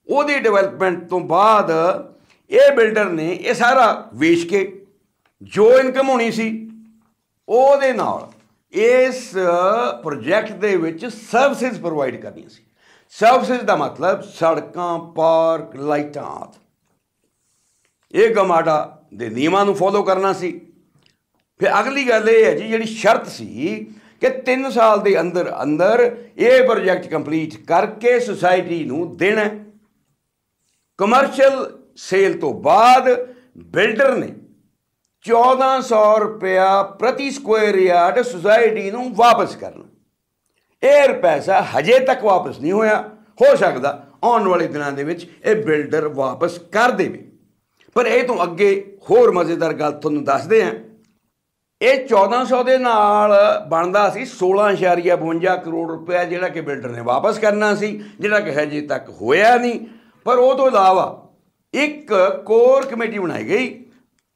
ਉਹਦੀ ਡਿਵੈਲਪਮੈਂਟ ਤੋਂ ਬਾਅਦ ਇਹ ਬਿਲਡਰ ਨੇ ਇਹ ਸਾਰਾ ਵੇਚ ਕੇ ਜੋ ਇਨਕਮ ਹੋਣੀ ਸੀ, ਉਹਦੇ ਨਾਲ ਇਸ ਪ੍ਰੋਜੈਕਟ ਦੇ ਵਿੱਚ ਸਰਵਿਸਿਜ਼ ਪ੍ਰੋਵਾਈਡ ਕਰਨੀਆਂ ਸੀ। ਸਰਵਿਸਿਜ਼ ਦਾ ਮਤਲਬ ਸੜਕਾਂ ਪਾਰਕ ਲਾਈਟਾਂ ਆਦਿ। ਇਹ ਗਮਾਡਾ ਦੇ ਨਿਯਮਾਂ ਨੂੰ ਫੋਲੋ ਕਰਨਾ ਸੀ। ਫਿਰ ਅਗਲੀ ਗੱਲ ਇਹ ਹੈ ਜੀ, ਜਿਹੜੀ ਸ਼ਰਤ ਸੀ ਕਿ 3 ਸਾਲ ਦੇ ਅੰਦਰ ਅੰਦਰ ਇਹ ਪ੍ਰੋਜੈਕਟ ਕੰਪਲੀਟ ਕਰਕੇ ਸੁਸਾਇਟੀ ਨੂੰ ਦੇਣਾ ਕਮਰਸ਼ੀਅਲ ਸੇਲ ਤੋਂ ਬਾਅਦ ਬਿਲਡਰ ਨੇ 1400 ਰੁਪਇਆ ਪ੍ਰਤੀ ਸਕੁਅਰ ਯਾਰਡ ਸੁਸਾਇਟੀ ਨੂੰ ਵਾਪਸ ਕਰਨਾ ਇਹ ਪੈਸਾ ਹਜੇ ਤੱਕ ਵਾਪਸ ਨਹੀਂ ਹੋਇਆ। ਹੋ ਸਕਦਾ ਆਉਣ ਵਾਲੇ ਦਿਨਾਂ ਦੇ ਵਿੱਚ ਇਹ ਬਿਲਡਰ ਵਾਪਸ ਕਰ ਦੇਵੇ। ਪਰ ਇਹ ਤੋਂ ਅੱਗੇ ਹੋਰ ਮਜ਼ੇਦਾਰ ਗੱਲ ਤੁਹਾਨੂੰ ਦੱਸਦੇ ਆਂ ਇਹ 1400 ਦੇ ਨਾਲ ਬਣਦਾ ਸੀ 16.52 ਕਰੋੜ ਰੁਪਏ ਜਿਹੜਾ ਕਿ ਬਿਲਡਰ ਨੇ ਵਾਪਸ ਕਰਨਾ ਸੀ, ਜਿਹੜਾ ਕਿ ਹਜੇ ਤੱਕ ਹੋਇਆ ਨਹੀਂ। ਪਰ ਉਹ ਤੋਂ ਇਲਾਵਾ ਇੱਕ ਕੋਰ ਕਮੇਟੀ ਬਣਾਈ ਗਈ।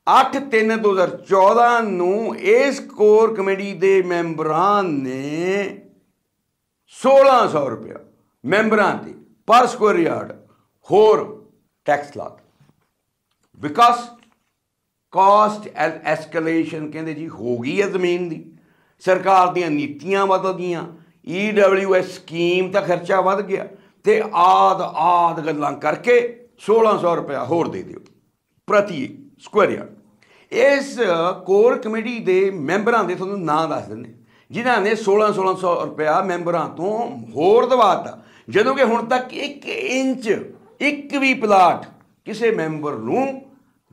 8/3/2014 ਨੂੰ ਇਸ ਕੋਰ ਕਮੇਟੀ ਦੇ ਮੈਂਬਰਾਂ ਨੇ 1600 ਰੁਪਏ ਮੈਂਬਰਾਂ ਤੇ ਪਰ ਸਕੁਅਰ ਯਾਰਡ ਹੋਰ ਟੈਕਸ ਲਾ ਵਿਕਾਸ ਕਾਸਟ ਐਸਕੇਲੇਸ਼ਨ ਕਹਿੰਦੇ ਜੀ ਹੋ ਗਈ ਹੈ ਜ਼ਮੀਨ ਦੀ। ਸਰਕਾਰ ਦੀਆਂ ਨੀਤੀਆਂ ਬਦਲ ਗਈਆਂ। ਈਡਬਲਯੂਐਸ e ਸਕੀਮ ਦਾ ਖਰਚਾ ਵੱਧ ਗਿਆ ਤੇ ਆਦ ਆਦ ਗੱਲਾਂ ਕਰਕੇ 1600 ਰੁਪਇਆ ਹੋਰ ਦੇ ਦਿਓ ਪ੍ਰਤੀ ਸਕੁਅਰ ਯਾਰਡ ਇਸ ਕੋਰ ਕਮੇਟੀ ਦੇ ਮੈਂਬਰਾਂ ਦੇ ਤੁਹਾਨੂੰ ਨਾਂ ਦੱਸ ਦਿੰਦੇ। ਜਿਨ੍ਹਾਂ ਨੇ 16 1600 ਰੁਪਇਆ ਮੈਂਬਰਾਂ ਤੋਂ ਹੋਰ ਦਵਾਤਾ। ਜਦੋਂ ਕਿ ਹੁਣ ਤੱਕ 1 ਇੰਚ, ਇੱਕ ਵੀ ਪਲਾਟ ਕਿਸੇ ਮੈਂਬਰ ਨੂੰ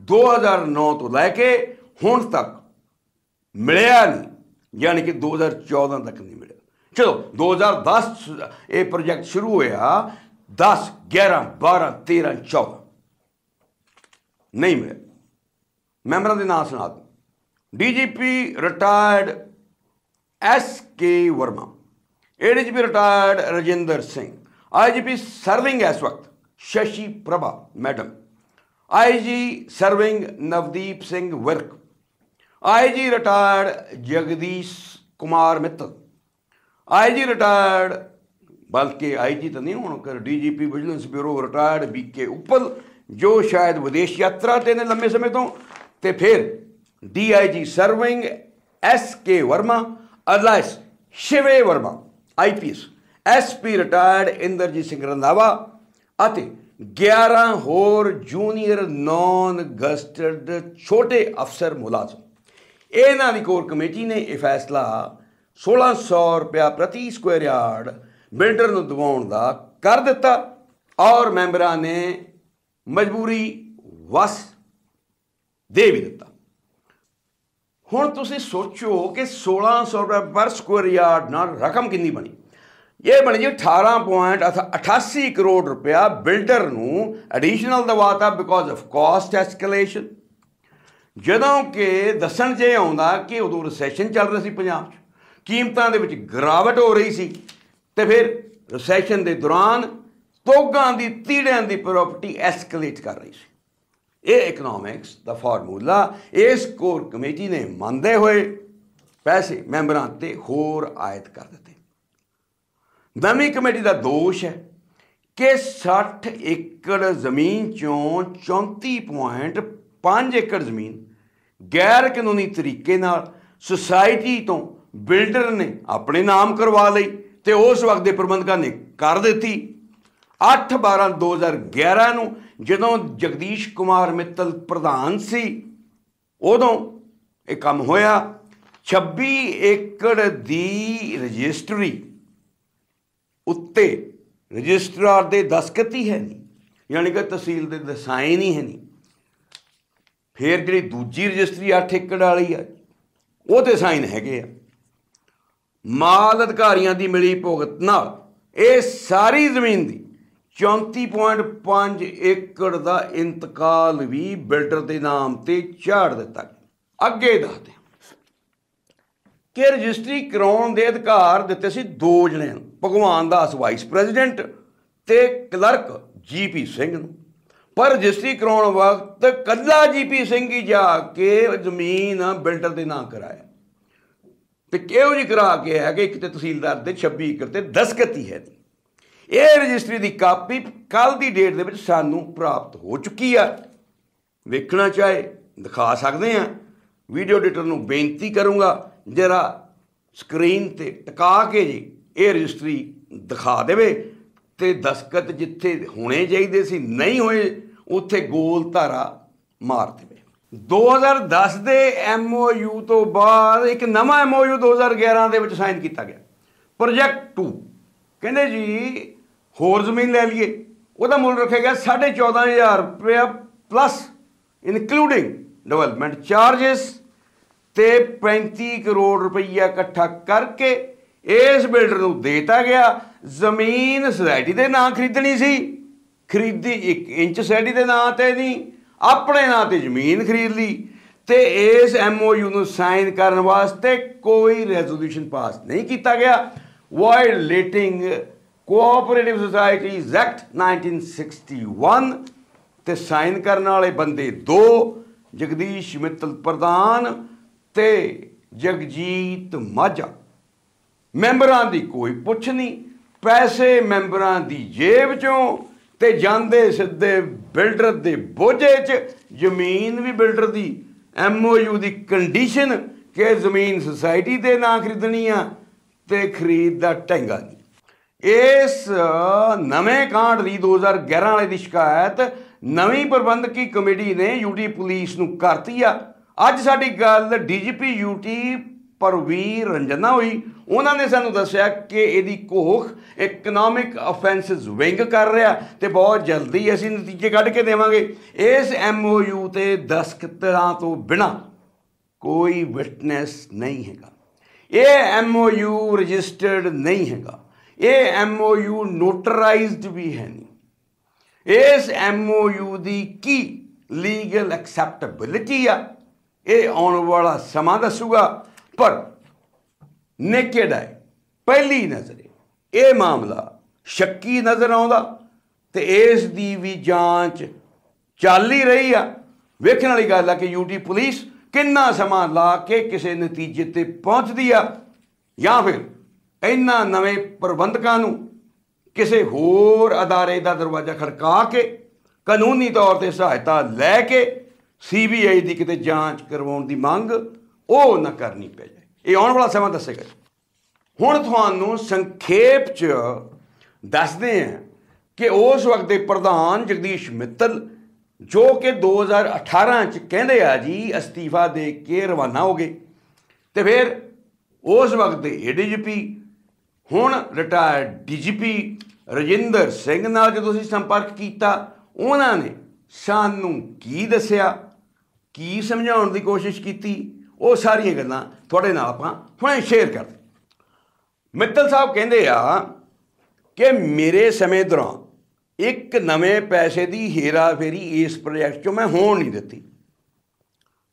2009 ਤੋਂ ਲੈ ਕੇ ਹੁਣ ਤੱਕ ਮਿਲਿਆ ਨਹੀਂ। ਯਾਨੀ ਕਿ 2014 ਤੱਕ ਨਹੀਂ ਮਿਲਿਆ। ਚਲੋ 2010 ਇਹ ਪ੍ਰੋਜੈਕਟ ਸ਼ੁਰੂ ਹੋਇਆ 10 11 12 13 14 ਨਹੀਂ ਮਿਲਿਆ। ਮੈਂਬਰਾਂ ਦੇ ਨਾਂ ਸੁਣਾ ਦੋ DGP retired S K Verma. ADGP retired Rajinder Singh. IGP serving ਇਸ ਵਕਤ। Shashi Prabha, madam. IG serving Navdeep Singh Virk IG retired Jagdish Kumar Mittal IG retired ਬਲਕਿ ਆਈਜੀ ਤਾਂ ਨਹੀਂ ਹੁਣ ਕਰ DGP vigilance bureau retired B K Uppal ਜੋ ਸ਼ਾਇਦ ਵਿਦੇਸ਼ ਯਾਤਰਾ ਤੇ ਨੇ ਲੰਮੇ ਸਮੇਂ ਤੋਂ ਤੇ ਫਿਰ DIG serving S K Verma alias Shive Verma IPS SP retired Inderjit Singh Randhawa ਅਤੇ 11 ਹੋਰ ਜੂਨੀਅਰ ਨਾਨ ਗਸਟਡ ਛੋਟੇ ਅਫਸਰ ਮੁਲਾਜ਼ਮ। ਇਹਨਾਂ ਦੀ ਕੋਰ ਕਮੇਟੀ ਨੇ ਇਹ ਫੈਸਲਾ 1600 ਰੁਪਇਆ ਪ੍ਰਤੀ ਸਕੁਅਰ ਯਾਰਡ ਬਿਲਡਰ ਨੂੰ ਦਿਵਾਉਣ ਦਾ ਕਰ ਦਿੱਤਾ ਔਰ ਮੈਂਬਰਾਂ ਨੇ ਮਜਬੂਰੀ ਵਸ ਦੇ ਵੀ ਦਿੱਤਾ। ਹੁਣ ਤੁਸੀਂ ਸੋਚੋ ਕਿ 1600 ਰੁਪਏ ਪਰ ਸਕੁਅਰ ਯਾਰਡ ਨਾਲ ਰਕਮ ਕਿੰਨੀ ਬਣੀ? ਇਹ ਬਣੀ ਜੀ 18.88 ਕਰੋੜ ਰੁਪਇਆ ਬਿਲਡਰ ਨੂੰ ਐਡੀਸ਼ਨਲ ਦਵਾਤਾ ਬਿਕੋਜ਼ ਆਫ ਕਾਸਟ ਐਸਕੇਲੇਸ਼ਨ ਜਦੋਂ ਕਿ ਦੱਸਣ ਜੇ ਆਉਂਦਾ ਕਿ ਉਦੋਂ ਰਿਸੈਸ਼ਨ ਚੱਲ ਰਿਹਾ ਸੀ ਪੰਜਾਬ 'ਚ, ਕੀਮਤਾਂ ਦੇ ਵਿੱਚ ਗਿਰਾਵਟ ਹੋ ਰਹੀ ਸੀ, ਤੇ ਫਿਰ ਰਿਸੈਸ਼ਨ ਦੇ ਦੌਰਾਨ ਤੋਗਾਂ ਦੀ, ਤੀੜਿਆਂ ਦੀ ਪ੍ਰਾਪਰਟੀ ਐਸਕੇਲੇਟ ਕਰ ਰਹੀ ਸੀ। ਇਹ ਇਕਨੋਮਿਕਸ ਦਾ ਫਾਰਮੂਲਾ ਇਸ ਕੋਰ ਕਮੇਟੀ ਨੇ ਮੰਨਦੇ ਹੋਏ ਪੈਸੇ, ਮੈਂਬਰਾਂ ਤੇ ਹੋਰ ਆਇਤ ਕਰ ਦਿੱਤੇ। ਨਵੀਂ ਕਮੇਟੀ ਦਾ ਦੋਸ਼ ਹੈ ਕਿ 60 ਏਕੜ ਜ਼ਮੀਨ ਚੋਂ 34.5 ਏਕੜ ਜ਼ਮੀਨ ਗੈਰ ਕਾਨੂੰਨੀ ਤਰੀਕੇ ਨਾਲ ਸੁਸਾਇਟੀ ਤੋਂ ਬਿਲਡਰ ਨੇ ਆਪਣੇ ਨਾਮ ਕਰਵਾ ਲਈ ਤੇ ਉਸ ਵਕਤ ਦੇ ਪ੍ਰਬੰਧਕਾਂ ਨੇ ਕਰ ਦਿੱਤੀ। 8 12 2011 ਨੂੰ ਜਦੋਂ ਜਗਦੀਸ਼ ਕੁਮਾਰ ਮਿੱਤਲ ਪ੍ਰਧਾਨ ਸੀ, ਉਦੋਂ ਇਹ ਕੰਮ ਹੋਇਆ। 26 ਏਕੜ ਦੀ ਰਜਿਸਟਰੀ ਉੱਤੇ ਰਜਿਸਟਰਾਰ ਦੇ ਦਸਖਤ ਹੀ ਹੈ ਨਹੀਂ, ਯਾਨੀ ਕਿ ਤਹਿਸੀਲ ਦੇ ਸਾਈਨ ਹੀ ਹੈ ਨਹੀਂ। ਫਿਰ ਜਿਹੜੀ ਦੂਜੀ ਰਜਿਸਟਰੀ 8 ਏਕੜ ਵਾਲੀ ਆ ਉਹਦੇ ਸਾਈਨ ਹੈਗੇ ਆ। ਮਾਲ ਅਧਿਕਾਰੀਆਂ ਦੀ ਮਿਲੀ ਭੁਗਤ ਨਾਲ ਇਹ ਸਾਰੀ ਜ਼ਮੀਨ ਦੀ 34.5 ਏਕੜ ਦਾ ਇੰਤਕਾਲ ਵੀ ਬਿਲਡਰ ਦੇ ਨਾਮ ਤੇ ਝਾੜ ਦਿੱਤਾ ਗਿਆ। ਅੱਗੇ ਦੱਸਦੇ ਕਿ ਰਜਿਸਟਰੀ ਕਰਾਉਣ ਦੇ ਅਧਿਕਾਰ ਦਿੱਤੇ ਸੀ ਦੋ ਜਣਿਆਂ ਨੂੰ। ਭਗਵਾਨ ਦਾਸ ਵਾਈਸ ਪ੍ਰੈਜ਼ੀਡੈਂਟ ਤੇ ਕਲਰਕ ਜੀਪੀ ਸਿੰਘ ਨੂੰ। ਪਰ ਰਜਿਸਟਰੀ ਕਰਾਉਣ ਵਕਤ ਕੱਲਾ ਜੀਪੀ ਸਿੰਘ ਹੀ ਜਾ ਕੇ ਜ਼ਮੀਨ ਬਿਲਡਰ ਦੇ ਨਾਂ ਕਰਾਇਆ। ਤੇ ਕਿਹੋ ਜੀ ਕਰਾ ਕੇ ਹੈ ਕਿ ਇੱਕ ਤੇ ਤਹਿਸੀਲਦਾਰ ਦੇ 26 ਏਕੜ ਤੇ ਦਸਖਤ ਹੀ ਹੈ ਇਹ ਰਜਿਸਟਰੀ ਦੀ ਕਾਪੀ ਕੱਲ ਦੀ ਡੇਟ ਦੇ ਵਿੱਚ ਸਾਨੂੰ ਪ੍ਰਾਪਤ ਹੋ ਚੁੱਕੀ ਆ। ਵੇਖਣਾ ਚਾਹੇ, ਦਿਖਾ ਸਕਦੇ ਆ। ਵੀਡੀਓ ਐਡੀਟਰ ਨੂੰ ਬੇਨਤੀ ਕਰੂੰਗਾ, ਜਰਾ ਸਕਰੀਨ ਤੇ ਟਿਕਾ ਕੇ ਜੀ। ਇਹ ਰਜਿਸਟਰੀ ਦਿਖਾ ਦੇਵੇ ਤੇ ਦਸਖਤ ਜਿੱਥੇ ਹੋਣੇ ਚਾਹੀਦੇ ਸੀ, ਨਹੀਂ ਹੋਏ, ਉੱਥੇ ਗੋਲ ਧਾਰਾ ਮਾਰ ਦੇਵੇ। 2010 ਦੇ ਐਮਓਯੂ ਤੋਂ ਬਾਅਦ ਇੱਕ ਨਵਾਂ ਐਮਓਯੂ 2011 ਦੇ ਵਿੱਚ ਸਾਈਨ ਕੀਤਾ ਗਿਆ। ਪ੍ਰੋਜੈਕਟ 2 ਕਹਿੰਦੇ ਜੀ, ਹੋਰ ਜ਼ਮੀਨ ਲੈ ਲਈਏ। ਉਹਦਾ ਮੁੱਲ ਰੱਖਿਆ ਗਿਆ 14500 ਰੁਪਏ ਪਲੱਸ ਇਨਕਲੂਡਿੰਗ ਡਿਵੈਲਪਮੈਂਟ ਚਾਰजेस ਤੇ 35 ਕਰੋੜ ਰੁਪਈਆ ਇਕੱਠਾ ਕਰਕੇ ਇਸ ਬਿਲਡਰ ਨੂੰ ਦੇਤਾ ਗਿਆ, ਜ਼ਮੀਨ ਸੋਸਾਇਟੀ ਦੇ ਨਾਂ ਖਰੀਦਣੀ ਸੀ। ਖਰੀਦੀ 1 ਇੰਚ ਸੋਸਾਇਟੀ ਦੇ ਨਾਂ ਤੇ ਨਹੀਂ, ਆਪਣੇ ਨਾਂ ਤੇ ਜ਼ਮੀਨ ਖਰੀਦ ਲਈ ਤੇ ਇਸ ਐਮਓਯੂ ਨੂੰ ਸਾਈਨ ਕਰਨ ਵਾਸਤੇ ਕੋਈ ਰੈਜ਼ੋਲੂਸ਼ਨ ਪਾਸ ਨਹੀਂ ਕੀਤਾ ਗਿਆ। ਵਾਇਲੇਟਿੰਗ ਕੋਆਪਰੇਟਿਵ ਸੁਸਾਇਟੀਜ਼ ਐਕਟ 1961 ਤੇ ਸਾਈਨ ਕਰਨ ਵਾਲੇ ਬੰਦੇ ਦੋ, ਜਗਦੀਸ਼ ਮਿੱਤਲ ਪ੍ਰਧਾਨ ਤੇ ਜਗਜੀਤ ਮਾਝਾ। ਮੈਂਬਰਾਂ ਦੀ ਕੋਈ ਪੁੱਛ ਨਹੀਂ। ਪੈਸੇ ਮੈਂਬਰਾਂ ਦੀ ਜੇਬ ਚੋਂ ਤੇ ਜਾਂਦੇ ਸਿੱਧੇ ਬਿਲਡਰ ਦੇ ਬੋਝੇ 'ਚ ਜ਼ਮੀਨ ਵੀ ਬਿਲਡਰ ਦੀ। ਐਮਓਯੂ ਦੀ ਕੰਡੀਸ਼ਨ ਕਿ ਜ਼ਮੀਨ ਸੁਸਾਇਟੀ ਦੇ ਨਾਂ ਖਰੀਦਣੀ ਆ ਤੇ ਖਰੀਦ ਦਾ ਟੈਂਗਾ ਨਹੀਂ ਇਸ ਨਵੇਂ ਕਾਂਡ ਦੀ 2011 ਵਾਲੇ ਦੀ ਸ਼ਿਕਾਇਤ ਨਵੀਂ ਪ੍ਰਬੰਧਕੀ ਕਮੇਟੀ ਨੇ ਯੂਟੀ ਪੁਲਿਸ ਨੂੰ ਕਰਤੀ ਆ। ਅੱਜ ਸਾਡੀ ਗੱਲ ਡੀਜੀਪੀ ਯੂਟੀ ਪਰਵੀਰ ਰੰਜਨਾ ਹੋਈ। ਉਹਨਾਂ ਨੇ ਸਾਨੂੰ ਦੱਸਿਆ ਕਿ ਇਹਦੀ ਕੋਖ ਇਕਨੋਮਿਕ ਆਫੈਂਸਸ ਵਿੰਗ ਕਰ ਰਿਹਾ ਤੇ ਬਹੁਤ ਜਲਦੀ ਅਸੀਂ ਨਤੀਜੇ ਕੱਢ ਕੇ ਦੇਵਾਂਗੇ। ਇਸ ਐਮਓਯੂ ਤੇ ਦਸਖਤਾਂ ਤੋਂ ਬਿਨਾ ਕੋਈ ਵਿਟਨੈਸ ਨਹੀਂ ਹੈਗਾ। ਇਹ ਐਮਓਯੂ ਰਜਿਸਟਰਡ ਨਹੀਂ ਹੈਗਾ। ਇਹ ਐਮਓਯੂ ਨੋਟਰਾਈਜ਼ਡ ਵੀ ਹੈ ਨਹੀਂ। ਇਸ ਐਮਓਯੂ ਦੀ ਕੀ ਲੀਗਲ ਐਕਸੈਪਟੇਬਿਲਿਟੀ ਆ, ਇਹ ਆਉਣ ਵਾਲਾ ਸਮਾਂ ਦੱਸੂਗਾ। ਪਰ ਨੇਕਡ ਹੈ ਪਹਿਲੀ ਨਜ਼ਰੇ। ਇਹ ਮਾਮਲਾ ਸ਼ੱਕੀ ਨਜ਼ਰ ਆਉਂਦਾ ਤੇ ਇਸ ਦੀ ਵੀ ਜਾਂਚ ਚੱਲ ਹੀ ਰਹੀ ਆ। ਵੇਖਣ ਵਾਲੀ ਗੱਲ ਆ ਕਿ ਯੂਟੀ ਪੁਲਿਸ ਕਿੰਨਾ ਸਮਾਂ ਲਾ ਕੇ ਕਿਸੇ ਨਤੀਜੇ ਤੇ ਪਹੁੰਚਦੀ ਆ ਜਾਂ ਫਿਰ ਇਹਨਾਂ ਨਵੇਂ ਪ੍ਰਬੰਧਕਾਂ ਨੂੰ ਕਿਸੇ ਹੋਰ ਅਦਾਰੇ ਦਾ ਦਰਵਾਜ਼ਾ ਖੜਕਾ ਕੇ, ਕਾਨੂੰਨੀ ਤੌਰ ਤੇ ਸਹਾਇਤਾ ਲੈ ਕੇ ਸੀਬੀਆਈ ਦੀ ਕਿਤੇ ਜਾਂਚ ਕਰਵਾਉਣ ਦੀ ਮੰਗ ਉਹ ਨਾ ਕਰਨੀ ਪੈ ਜਾਏ। ਇਹ ਆਉਣ ਵਾਲਾ ਸਮਾਂ ਦੱਸੇਗਾ ਹੁਣ ਤੁਹਾਨੂੰ ਸੰਖੇਪ ਚ ਦੱਸਦੇ ਹਾਂ ਕਿ ਉਸ ਵਕਤ ਦੇ ਪ੍ਰਧਾਨ ਜਗਦੀਸ਼ ਮਿੱਤਲ, ਜੋ ਕਿ 2018 ਚ ਕਹਿੰਦੇ ਆ ਜੀ, ਅਸਤੀਫਾ ਦੇ ਕੇ ਰਵਾਨਾ ਹੋ ਗਏ। ਤੇ ਫਿਰ ਉਸ ਵਕਤ ਦੇ ਏਡੀਜੀਪੀ ਹੁਣ ਰਿਟਾਇਰਡ ਡੀਜੀਪੀ ਰਜਿੰਦਰ ਸਿੰਘ ਨਾਲ ਜਦੋਂ ਅਸੀਂ ਸੰਪਰਕ ਕੀਤਾ, ਉਹਨਾਂ ਨੇ ਸਾਨੂੰ ਕੀ ਦੱਸਿਆ, ਕੀ ਸਮਝਾਉਣ ਦੀ ਕੋਸ਼ਿਸ਼ ਕੀਤੀ ਉਹ ਸਾਰੀਆਂ ਗੱਲਾਂ ਤੁਹਾਡੇ ਨਾਲ ਆਪਾਂ ਹੁਣੇ ਸ਼ੇਅਰ ਕਰਦੇ ਮਿੱਤਲ ਸਾਹਿਬ ਕਹਿੰਦੇ ਆ ਕਿ ਮੇਰੇ ਸਮੇਂ ਦੌਰਾਨ ਇੱਕ ਨਵੇਂ ਪੈਸੇ ਦੀ ਹੇਰਾ ਫੇਰੀ ਇਸ ਪ੍ਰੋਜੈਕਟ 'ਚੋਂ ਮੈਂ ਹੋਣ ਨਹੀਂ ਦਿੱਤੀ।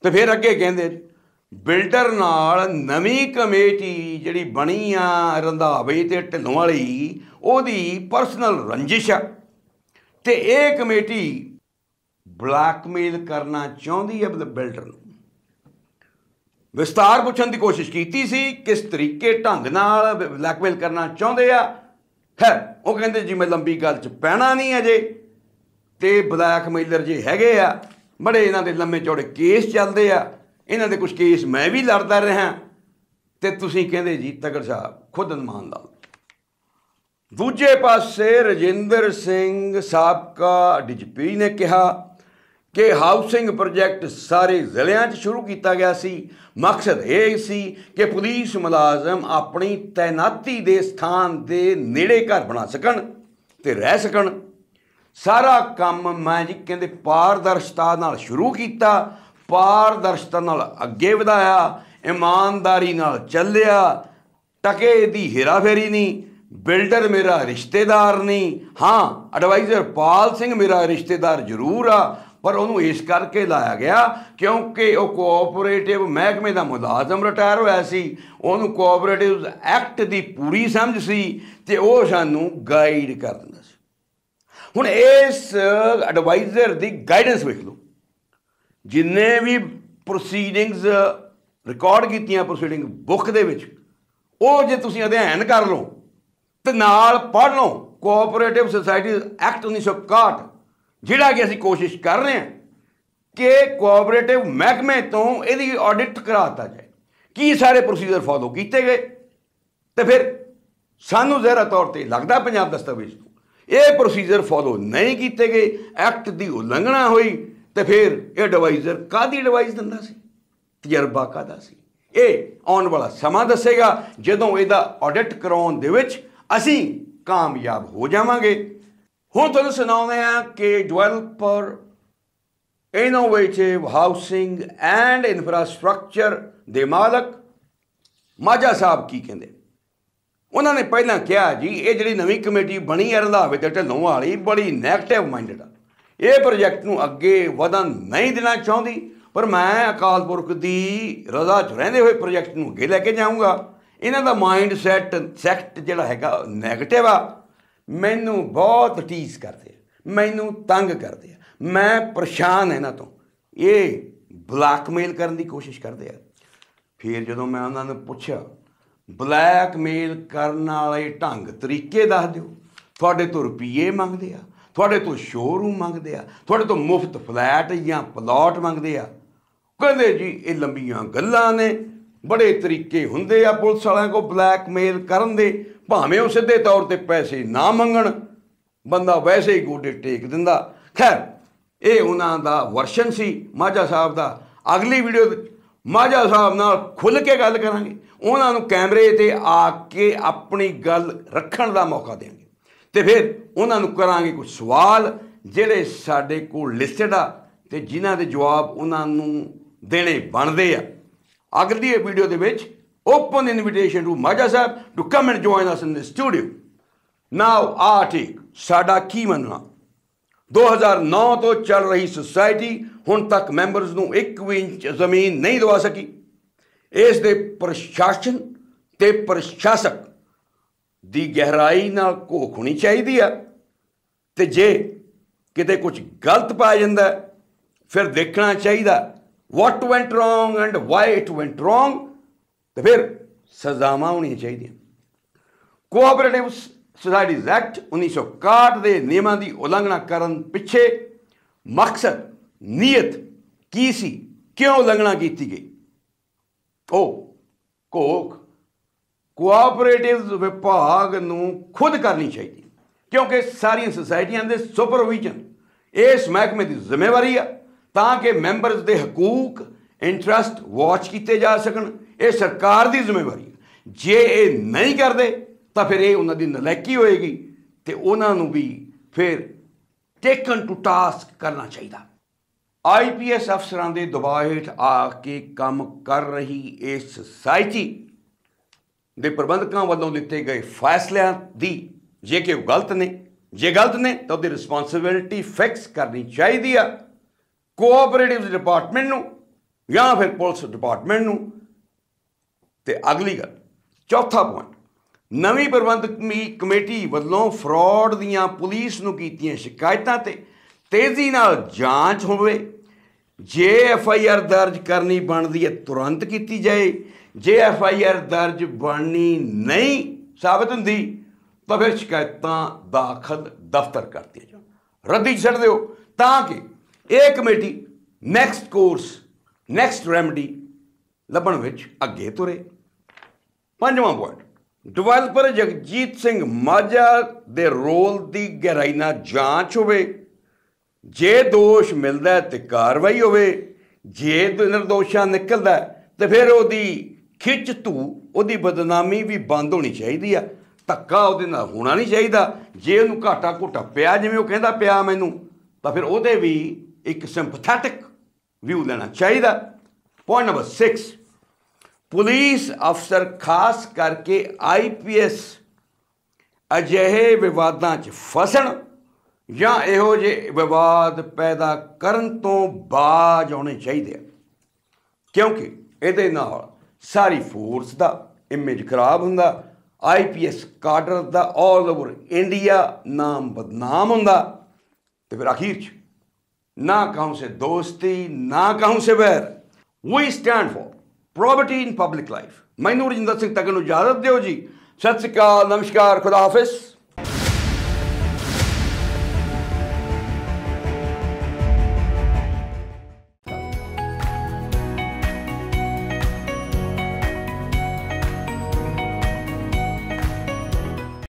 ਤੇ ਫਿਰ ਅੱਗੇ ਕਹਿੰਦੇ, ਬਿਲਡਰ ਨਾਲ ਨਵੀਂ ਕਮੇਟੀ ਜਿਹੜੀ ਬਣੀ ਆ ਰੰਧਾਵੇ ਤੇ ਢਿੱਲੋਂ ਵਾਲੀ, ਉਹਦੀ ਪਰਸਨਲ ਰੰਜਿਸ਼ ਆ। ਤੇ ਇਹ ਕਮੇਟੀ ਬਲੈਕਮੇਲ ਕਰਨਾ ਚਾਹੁੰਦੀ ਹੈ ਬਿਲਡਰ ਨੂੰ। ਵਿਸਤਾਰ ਪੁੱਛਣ ਦੀ ਕੋਸ਼ਿਸ਼ ਕੀਤੀ ਸੀ, ਕਿਸ ਤਰੀਕੇ ਢੰਗ ਨਾਲ ਬਲੈਕਮੇਲ ਕਰਨਾ ਚਾਹੁੰਦੇ ਆ। ਖੈਰ, ਉਹ ਕਹਿੰਦੇ, ਜੀ, ਮੈਂ ਲੰਬੀ ਗੱਲ 'ਚ ਪੈਣਾ ਨਹੀਂ ਅਜੇ, ਤੇ ਬਲੈਕਮੇਲਰ ਜੇ ਹੈਗੇ ਆ, ਬੜੇ ਇਹਨਾਂ ਦੇ ਲੰਮੇ ਚੌੜੇ ਕੇਸ ਚੱਲਦੇ ਆ, ਇਹਨਾਂ ਦੇ ਕੁਝ ਕੇਸ ਮੈਂ ਵੀ ਲੜਦਾ ਰਿਹਾ, ਤੇ ਤੁਸੀਂ ਕਹਿੰਦੇ, ਜੀ, ਤਗੜ ਸਾਹਿਬ, ਖੁਦ ਅਨਮਾਨ ਲਾਲ ਦੂਜੇ ਪਾਸੇ ਰਜਿੰਦਰ ਸਿੰਘ ਸਾਬਕਾ ਡੀਜੀਪੀ ਨੇ ਕਿਹਾ ਕਿ ਹਾਊਸਿੰਗ ਪ੍ਰੋਜੈਕਟ ਸਾਰੇ ਜ਼ਿਲ੍ਹਿਆਂ 'ਚ ਸ਼ੁਰੂ ਕੀਤਾ ਗਿਆ ਸੀ। ਮਕਸਦ ਇਹ ਸੀ ਕਿ ਪੁਲਿਸ ਮੁਲਾਜ਼ਮ ਆਪਣੀ ਤਾਇਨਾਤੀ ਦੇ ਸਥਾਨ ਦੇ ਨੇੜੇ ਘਰ ਬਣਾ ਸਕਣ ਤੇ ਰਹਿ ਸਕਣ। ਸਾਰਾ ਕੰਮ ਮੈਂ ਜੀ ਕਹਿੰਦੇ ਪਾਰਦਰਸ਼ਤਾ ਨਾਲ ਸ਼ੁਰੂ ਕੀਤਾ, ਪਾਰਦਰਸ਼ਤਾ ਨਾਲ ਅੱਗੇ ਵਧਾਇਆ, ਇਮਾਨਦਾਰੀ ਨਾਲ ਚੱਲਿਆ। ਟਕੇ ਦੀ ਹੇਰਾਫੇਰੀ ਨਹੀਂ, ਬਿਲਡਰ ਮੇਰਾ ਰਿਸ਼ਤੇਦਾਰ ਨਹੀਂ। ਹਾਂ ਐਡਵਾਈਜ਼ਰ ਪਾਲ ਸਿੰਘ ਮੇਰਾ ਰਿਸ਼ਤੇਦਾਰ ਜ਼ਰੂਰ ਆ। ਪਰ ਉਹਨੂੰ ਇਸ ਕਰਕੇ ਲਾਇਆ ਗਿਆ ਕਿਉਂਕਿ ਉਹ ਕੋਆਪਰੇਟਿਵ ਮਹਿਕਮੇ ਦਾ ਮੁਲਾਜ਼ਮ ਰਿਟਾਇਰ ਹੋਇਆ ਸੀ। ਉਹਨੂੰ ਕੋਆਪਰੇਟਿਵ ਐਕਟ ਦੀ ਪੂਰੀ ਸਮਝ ਸੀ ਤੇ ਉਹ ਸਾਨੂੰ ਗਾਈਡ ਕਰ ਦਿੰਦਾ ਸੀ। ਹੁਣ ਇਸ ਐਡਵਾਈਜ਼ਰ ਦੀ ਗਾਈਡੈਂਸ ਵੇਖ ਲਓ। ਜਿੰਨੇ ਵੀ ਪ੍ਰੋਸੀਡਿੰਗਸ ਰਿਕਾਰਡ ਕੀਤੀਆਂ ਪ੍ਰੋਸੀਡਿੰਗ ਬੁੱਕ ਦੇ ਵਿੱਚ, ਉਹ ਜੇ ਤੁਸੀਂ ਅਧਿਐਨ ਕਰ ਲਓ ਤੇ ਨਾਲ ਪੜ੍ਹ ਲਓ। ਕੋਆਪਰੇਟਿਵ ਸੁਸਾਇਟੀ ਐਕਟ 1961 ਜਿਹੜਾ ਕਿ ਅਸੀਂ ਕੋਸ਼ਿਸ਼ ਕਰ ਰਹੇ ਹਾਂ ਕਿ ਕੋਆਪਰੇਟਿਵ ਮਹਿਕਮੇ ਤੋਂ ਇਹਦੀ ਆਡਿਟ ਕਰਾਤਾ ਜਾਏ। ਕੀ ਸਾਰੇ ਪ੍ਰੋਸੀਜਰ ਫਾਲੋ ਕੀਤੇ ਗਏ? ਤੇ ਫਿਰ ਸਾਨੂੰ ਜ਼ਹਿਰਾ ਤੌਰ ਤੇ ਲੱਗਦਾ ਪੰਜਾਬ ਦਸਤਾਵੇਜ਼ ਤੋਂ, ਇਹ ਪ੍ਰੋਸੀਜਰ ਫਾਲੋ ਨਹੀਂ ਕੀਤੇ ਗਏ ਐਕਟ ਦੀ ਉਲੰਘਣਾ ਹੋਈ ਤੇ ਫਿਰ ਇਹ ਐਡਵਾਈਜ਼ਰ ਕਾਦੀ ਐਡਵਾਈਸ ਦਿੰਦਾ ਸੀ? ਤਜਰਬਾ ਕਾਦਾ ਸੀ? ਇਹ ਆਉਣ ਵਾਲਾ ਸਮਾਂ ਦੱਸੇਗਾ। ਜਦੋਂ ਇਹਦਾ ਆਡਿਟ ਕਰਾਉਣ ਦੇ ਵਿੱਚ ਅਸੀਂ ਕਾਮਯਾਬ ਹੋ ਜਾਵਾਂਗੇ। ਹੁਣ ਤੁਹਾਨੂੰ ਸੁਣਾਉਂਦੇ ਆ ਕਿ developer innovative housing and infrastructure ਦੇ ਮਾਲਕ ਮਾਝਾ ਸਾਹਿਬ ਕੀ ਕਹਿੰਦੇ? ਉਹਨਾਂ ਨੇ ਪਹਿਲਾਂ ਕਿਹਾ ਜੀ, ਇਹ ਜਿਹੜੀ ਨਵੀਂ ਕਮੇਟੀ ਬਣੀ ਹੈ ਰੰਧਾਵੇ ਤੇ ਢਿੱਲੋਂ ਵਾਲੀ, ਬੜੀ ਨੈਗੇਟਿਵ ਮਾਈਂਡਡ ਆ। ਇਹ ਪ੍ਰੋਜੈਕਟ ਨੂੰ ਅੱਗੇ ਵਧਣ ਨਹੀਂ ਦੇਣਾ ਚਾਹੁੰਦੀ, ਪਰ ਮੈਂ ਅਕਾਲ ਪੁਰਖ ਦੀ ਰਜ਼ਾ 'ਚ ਰਹਿੰਦੇ ਹੋਏ ਪ੍ਰੋਜੈਕਟ ਨੂੰ ਅੱਗੇ ਲੈ ਕੇ ਜਾਊਂਗਾ। ਇਹਨਾਂ ਦਾ ਮਾਈਂਡ ਸੈਟ ਸੈਕਟ ਜਿਹੜਾ ਹੈਗਾ ਨੈਗੇਟਿਵ ਆ। ਮੈਨੂੰ ਬਹੁਤ ਟੀਸ ਕਰਦੇ ਆ, ਮੈਨੂੰ ਤੰਗ ਕਰਦੇ ਆ। ਮੈਂ ਪਰੇਸ਼ਾਨ ਇਹਨਾਂ ਤੋਂ। ਇਹ ਬਲੈਕਮੇਲ ਕਰਨ ਦੀ ਕੋਸ਼ਿਸ਼ ਕਰਦੇ ਆ। ਫਿਰ ਜਦੋਂ ਮੈਂ ਉਹਨਾਂ ਨੂੰ ਪੁੱਛਿਆ, ਬਲੈਕਮੇਲ ਕਰਨ ਵਾਲੇ ਢੰਗ ਤਰੀਕੇ ਦੱਸ ਦਿਓ। ਤੁਹਾਡੇ ਤੋਂ ਰੁਪਏ ਮੰਗਦੇ ਆ, ਤੁਹਾਡੇ ਤੋਂ ਸ਼ੋਰੂਮ ਮੰਗਦੇ ਆ, ਤੁਹਾਡੇ ਤੋਂ ਮੁਫਤ ਫਲੈਟ ਜਾਂ ਪਲਾਟ ਮੰਗਦੇ ਆ। ਕਹਿੰਦੇ ਜੀ, ਇਹ ਲੰਬੀਆਂ ਗੱਲਾਂ ਨੇ, ਬੜੇ ਤਰੀਕੇ ਹੁੰਦੇ ਆ ਪੁਲਿਸ ਵਾਲਿਆਂ ਕੋ ਬਲੈਕਮੇਲ ਕਰਨ ਦੇ। ਭਾਵੇਂ ਉਹ ਸਿੱਧੇ ਤੌਰ ਤੇ ਪੈਸੇ ਨਾ ਮੰਗਣ, ਬੰਦਾ ਵੈਸੇ ਹੀ ਗੋਡੇ ਟੇਕ ਦਿੰਦਾ। ਖੈਰ, ਇਹ ਉਹਨਾਂ ਦਾ ਵਰਸ਼ਨ ਸੀ ਮਾਝਾ ਸਾਹਿਬ ਦਾ। ਅਗਲੀ ਵੀਡੀਓ ਮਾਝਾ ਸਾਹਿਬ ਨਾਲ ਖੁੱਲ ਕੇ ਗੱਲ ਕਰਾਂਗੇ। ਉਹਨਾਂ ਨੂੰ ਕੈਮਰੇ ਤੇ ਆ ਕੇ ਆਪਣੀ ਗੱਲ ਰੱਖਣ ਦਾ ਮੌਕਾ ਦੇਵਾਂਗੇ ਤੇ ਫਿਰ ਉਹਨਾਂ ਨੂੰ ਕਰਾਂਗੇ ਕੁਝ ਸਵਾਲ, ਜਿਹੜੇ ਸਾਡੇ ਕੋਲ ਲਿਸਟਡ ਆ ਤੇ ਜਿਨ੍ਹਾਂ ਦੇ ਜਵਾਬ ਉਹਨਾਂ ਨੂੰ ਦੇਣੇ ਬਣਦੇ ਆ। ਅਗਲੀ ਵੀਡੀਓ ਦੇ ਵਿੱਚ open invitation to Maja Sahib to come and join us in the studio. Now, ਆ ਠੀਕ ਸਾਡਾ ਕੀ ਮੰਨਣਾ 2009 ਤੋਂ ਚੱਲ ਰਹੀ ਸੁਸਾਇਟੀ ਹੁਣ ਤੱਕ ਮੈਂਬਰਸ ਨੂੰ 1 ਵੀ ਇੰਚ ਜ਼ਮੀਨ ਨਹੀਂ ਦਵਾ ਸਕੀ ਇਸ ਦੇ ਪ੍ਰਸ਼ਾਸਨ ਤੇ ਪ੍ਰਸ਼ਾਸਕ ਦੀ ਗਹਿਰਾਈ ਨਾਲ ਘੋਖ ਹੋਣੀ ਚਾਹੀਦੀ ਆ ਤੇ ਜੇ ਕਿਤੇ ਕੁਝ ਗਲਤ ਪਾਇਆ ਜਾਂਦਾ ਫਿਰ ਦੇਖਣਾ ਚਾਹੀਦਾ what went wrong and why it went wrong ਤੇ ਫਿਰ ਸਜ਼ਾਵਾਂ ਹੋਣੀਆਂ ਚਾਹੀਦੀਆਂ। ਕੋਆਪਰੇਟਿਵ ਸੁਸਾਇਟੀਜ਼ ਐਕਟ 1961 ਦੇ ਨਿਯਮਾਂ ਦੀ ਉਲੰਘਣਾ ਕਰਨ ਪਿੱਛੇ ਮਕਸਦ, ਨੀਅਤ ਕੀ ਸੀ? ਕਿਉਂ ਉਲੰਘਣਾ ਕੀਤੀ ਗਈ? ਉਹ ਕੋਕ ਕੋਆਪਰੇਟਿਵ ਵਿਭਾਗ ਨੂੰ ਖੁਦ ਕਰਨੀ ਚਾਹੀਦੀ, ਕਿਉਂਕਿ ਸਾਰੀਆਂ ਸੁਸਾਇਟੀਆਂ ਦੇ ਸੁਪਰਵੀਜ਼ਨ ਇਸ ਮਹਿਕਮੇ ਦੀ ਜ਼ਿੰਮੇਵਾਰੀ ਆ, ਤਾਂ ਕਿ ਮੈਂਬਰਸ ਦੇ ਹਕੂਕ ਇੰਟਰਸਟ ਵਾਚ ਕੀਤੇ ਜਾ ਸਕਣ ਇਹ ਸਰਕਾਰ ਦੀ ਜ਼ਿੰਮੇਵਾਰੀ ਹੈ। ਜੇ ਇਹ ਨਹੀਂ ਕਰਦੇ, ਤਾਂ ਫਿਰ ਇਹ ਉਹਨਾਂ ਦੀ ਨਲਾਇਕੀ ਹੋਏਗੀ ਤੇ ਉਹਨਾਂ ਨੂੰ ਵੀ ਫਿਰ ਟੇਕਨ ਟੂ ਟਾਸਕ ਕਰਨਾ ਚਾਹੀਦਾ। ਆਈਪੀਐਸ ਅਫਸਰਾਂ ਦੇ ਦਬਾਅ ਹੇਠ ਆ ਕੇ ਕੰਮ ਕਰ ਰਹੀ ਇਸ ਸੁਸਾਇਟੀ ਦੇ ਪ੍ਰਬੰਧਕਾਂ ਵੱਲੋਂ ਦਿੱਤੇ ਗਏ ਫੈਸਲਿਆਂ ਦੀ ਜੇ ਕਿ ਉਹ ਗਲਤ ਨੇ, ਜੇ ਗਲਤ ਨੇ, ਤਾਂ ਉਹਦੀ ਰਿਸਪੌਂਸਿਬਿਲਟੀ ਫਿਕਸ ਕਰਨੀ ਚਾਹੀਦੀ ਆ। ਕੋਆਪਰੇਟਿਵ ਡਿਪਾਰਟਮੈਂਟ ਨੂੰ ਜਾਂ ਫਿਰ ਪੁਲਿਸ ਡਿਪਾਰਟਮੈਂਟ ਨੂੰ ਤੇ ਅਗਲੀ ਗੱਲ, ਚੌਥਾ ਪੁਆਇੰਟ ਨਵੀਂ ਪ੍ਰਬੰਧਕ ਕਮੇਟੀ ਵੱਲੋਂ ਫਰਾਡ ਦੀਆਂ ਪੁਲਿਸ ਨੂੰ ਕੀਤੀਆਂ ਸ਼ਿਕਾਇਤਾਂ ਤੇ ਤੇਜ਼ੀ ਨਾਲ ਜਾਂਚ ਹੋਵੇ। ਜੇ ਐਫ ਆਈ ਆਰ ਦਰਜ ਕਰਨੀ ਬਣਦੀ ਹੈ, ਤੁਰੰਤ ਕੀਤੀ ਜਾਏ। ਜੇ ਐਫ ਆਈ ਆਰ ਦਰਜ ਬਣਨੀ ਨਹੀਂ ਸਾਬਤ ਹੁੰਦੀ, ਤਾਂ ਫਿਰ ਸ਼ਿਕਾਇਤਾਂ ਦਾਖਲ ਦਫ਼ਤਰ ਕਰਤੀਆਂ ਜਾਣ। ਰੱਦੀ ਛੱਡ ਦਿਓ, ਤਾਂ ਕਿ ਇਹ committee next course next remedy ਲੱਭਣ ਵਿੱਚ ਅੱਗੇ ਤੁਰੇ। ਪੰਜਵਾਂ ਪੁਆਇੰਟ ਡਿਵੈਲਪਰ ਜਗਜੀਤ ਸਿੰਘ ਮਾਝਾ ਦੇ ਰੋਲ ਦੀ ਗਹਿਰਾਈ ਨਾਲ ਜਾਂਚ ਹੋਵੇ, ਜੇ ਦੋਸ਼ ਮਿਲਦਾ ਹੈ ਤੇ ਕਾਰਵਾਈ ਹੋਵੇ, ਜੇ ਦ- ਨਿਰਦੋਸ਼ਾ ਨਿਕਲਦਾ ਹੈ ਤੇ ਫਿਰ ਉਹਦੀ ਖਿੱਚ ਧੂ, ਉਹਦੀ ਬਦਨਾਮੀ ਵੀ ਬੰਦ ਹੋਣੀ ਚਾਹੀਦੀ ਆ। ਧੱਕਾ ਉਹਦੇ ਨਾਲ ਹੋਣਾ ਨਹੀਂ ਚਾਹੀਦਾ। ਜੇ ਉਹਨੂੰ ਘਾਟਾ ਘੁਟਾ ਪਿਆ, ਜਿਵੇਂ ਉਹ ਕਹਿੰਦਾ ਪਿਆ ਮੈਨੂੰ, ਤਾਂ ਫਿਰ ਉਹਦੇ ਵੀ ਇੱਕ ਸਿੰਪਥੈਟਿਕ ਵਿਊ ਲੈਣਾ ਚਾਹੀਦਾ। ਪੁਆਇੰਟ ਨੰਬਰ 6 ਪੁਲਿਸ ਅਫਸਰ ਖਾਸ ਕਰਕੇ ਆਈਪੀਐਸ ਅਜਿਹੇ ਵਿਵਾਦਾਂ 'ਚ ਫਸਣ ਜਾਂ ਇਹੋ ਜਿਹੇ ਵਿਵਾਦ ਪੈਦਾ ਕਰਨ ਤੋਂ ਬਾਜ ਆਉਣੇ ਚਾਹੀਦੇ ਆ। ਕਿਉਂਕਿ ਇਹਦੇ ਨਾਲ ਸਾਰੀ ਫੋਰਸ ਦਾ ਇਮੇਜ ਖਰਾਬ ਹੁੰਦਾ ਆਈਪੀਐਸ ਕਾਡਰ ਦਾ ਆਲ ਓਵਰ ਇੰਡੀਆ ਨਾਮ ਬਦਨਾਮ ਹੁੰਦਾ। ਤੇ ਫਿਰ ਅਖੀਰ 'ਚ ਨਾ ਕਹੂੰ ਸੇ ਦੋਸਤੀ, ਨਾ ਕਹੂੰ ਸੇ ਵੈਰ ਵੀ stand for probity in public life ਮੈਨੂੰ ਰਜਿੰਦਰ ਸਿੰਘ ਤੱਕ ਨੂੰ ਇਜਾਜ਼ਤ ਦਿਓ ਜੀ ਸਤਿ ਸ਼੍ਰੀ ਅਕਾਲ ਨਮਸਕਾਰ ਖੁਦਾ ਹਾਫਿਜ਼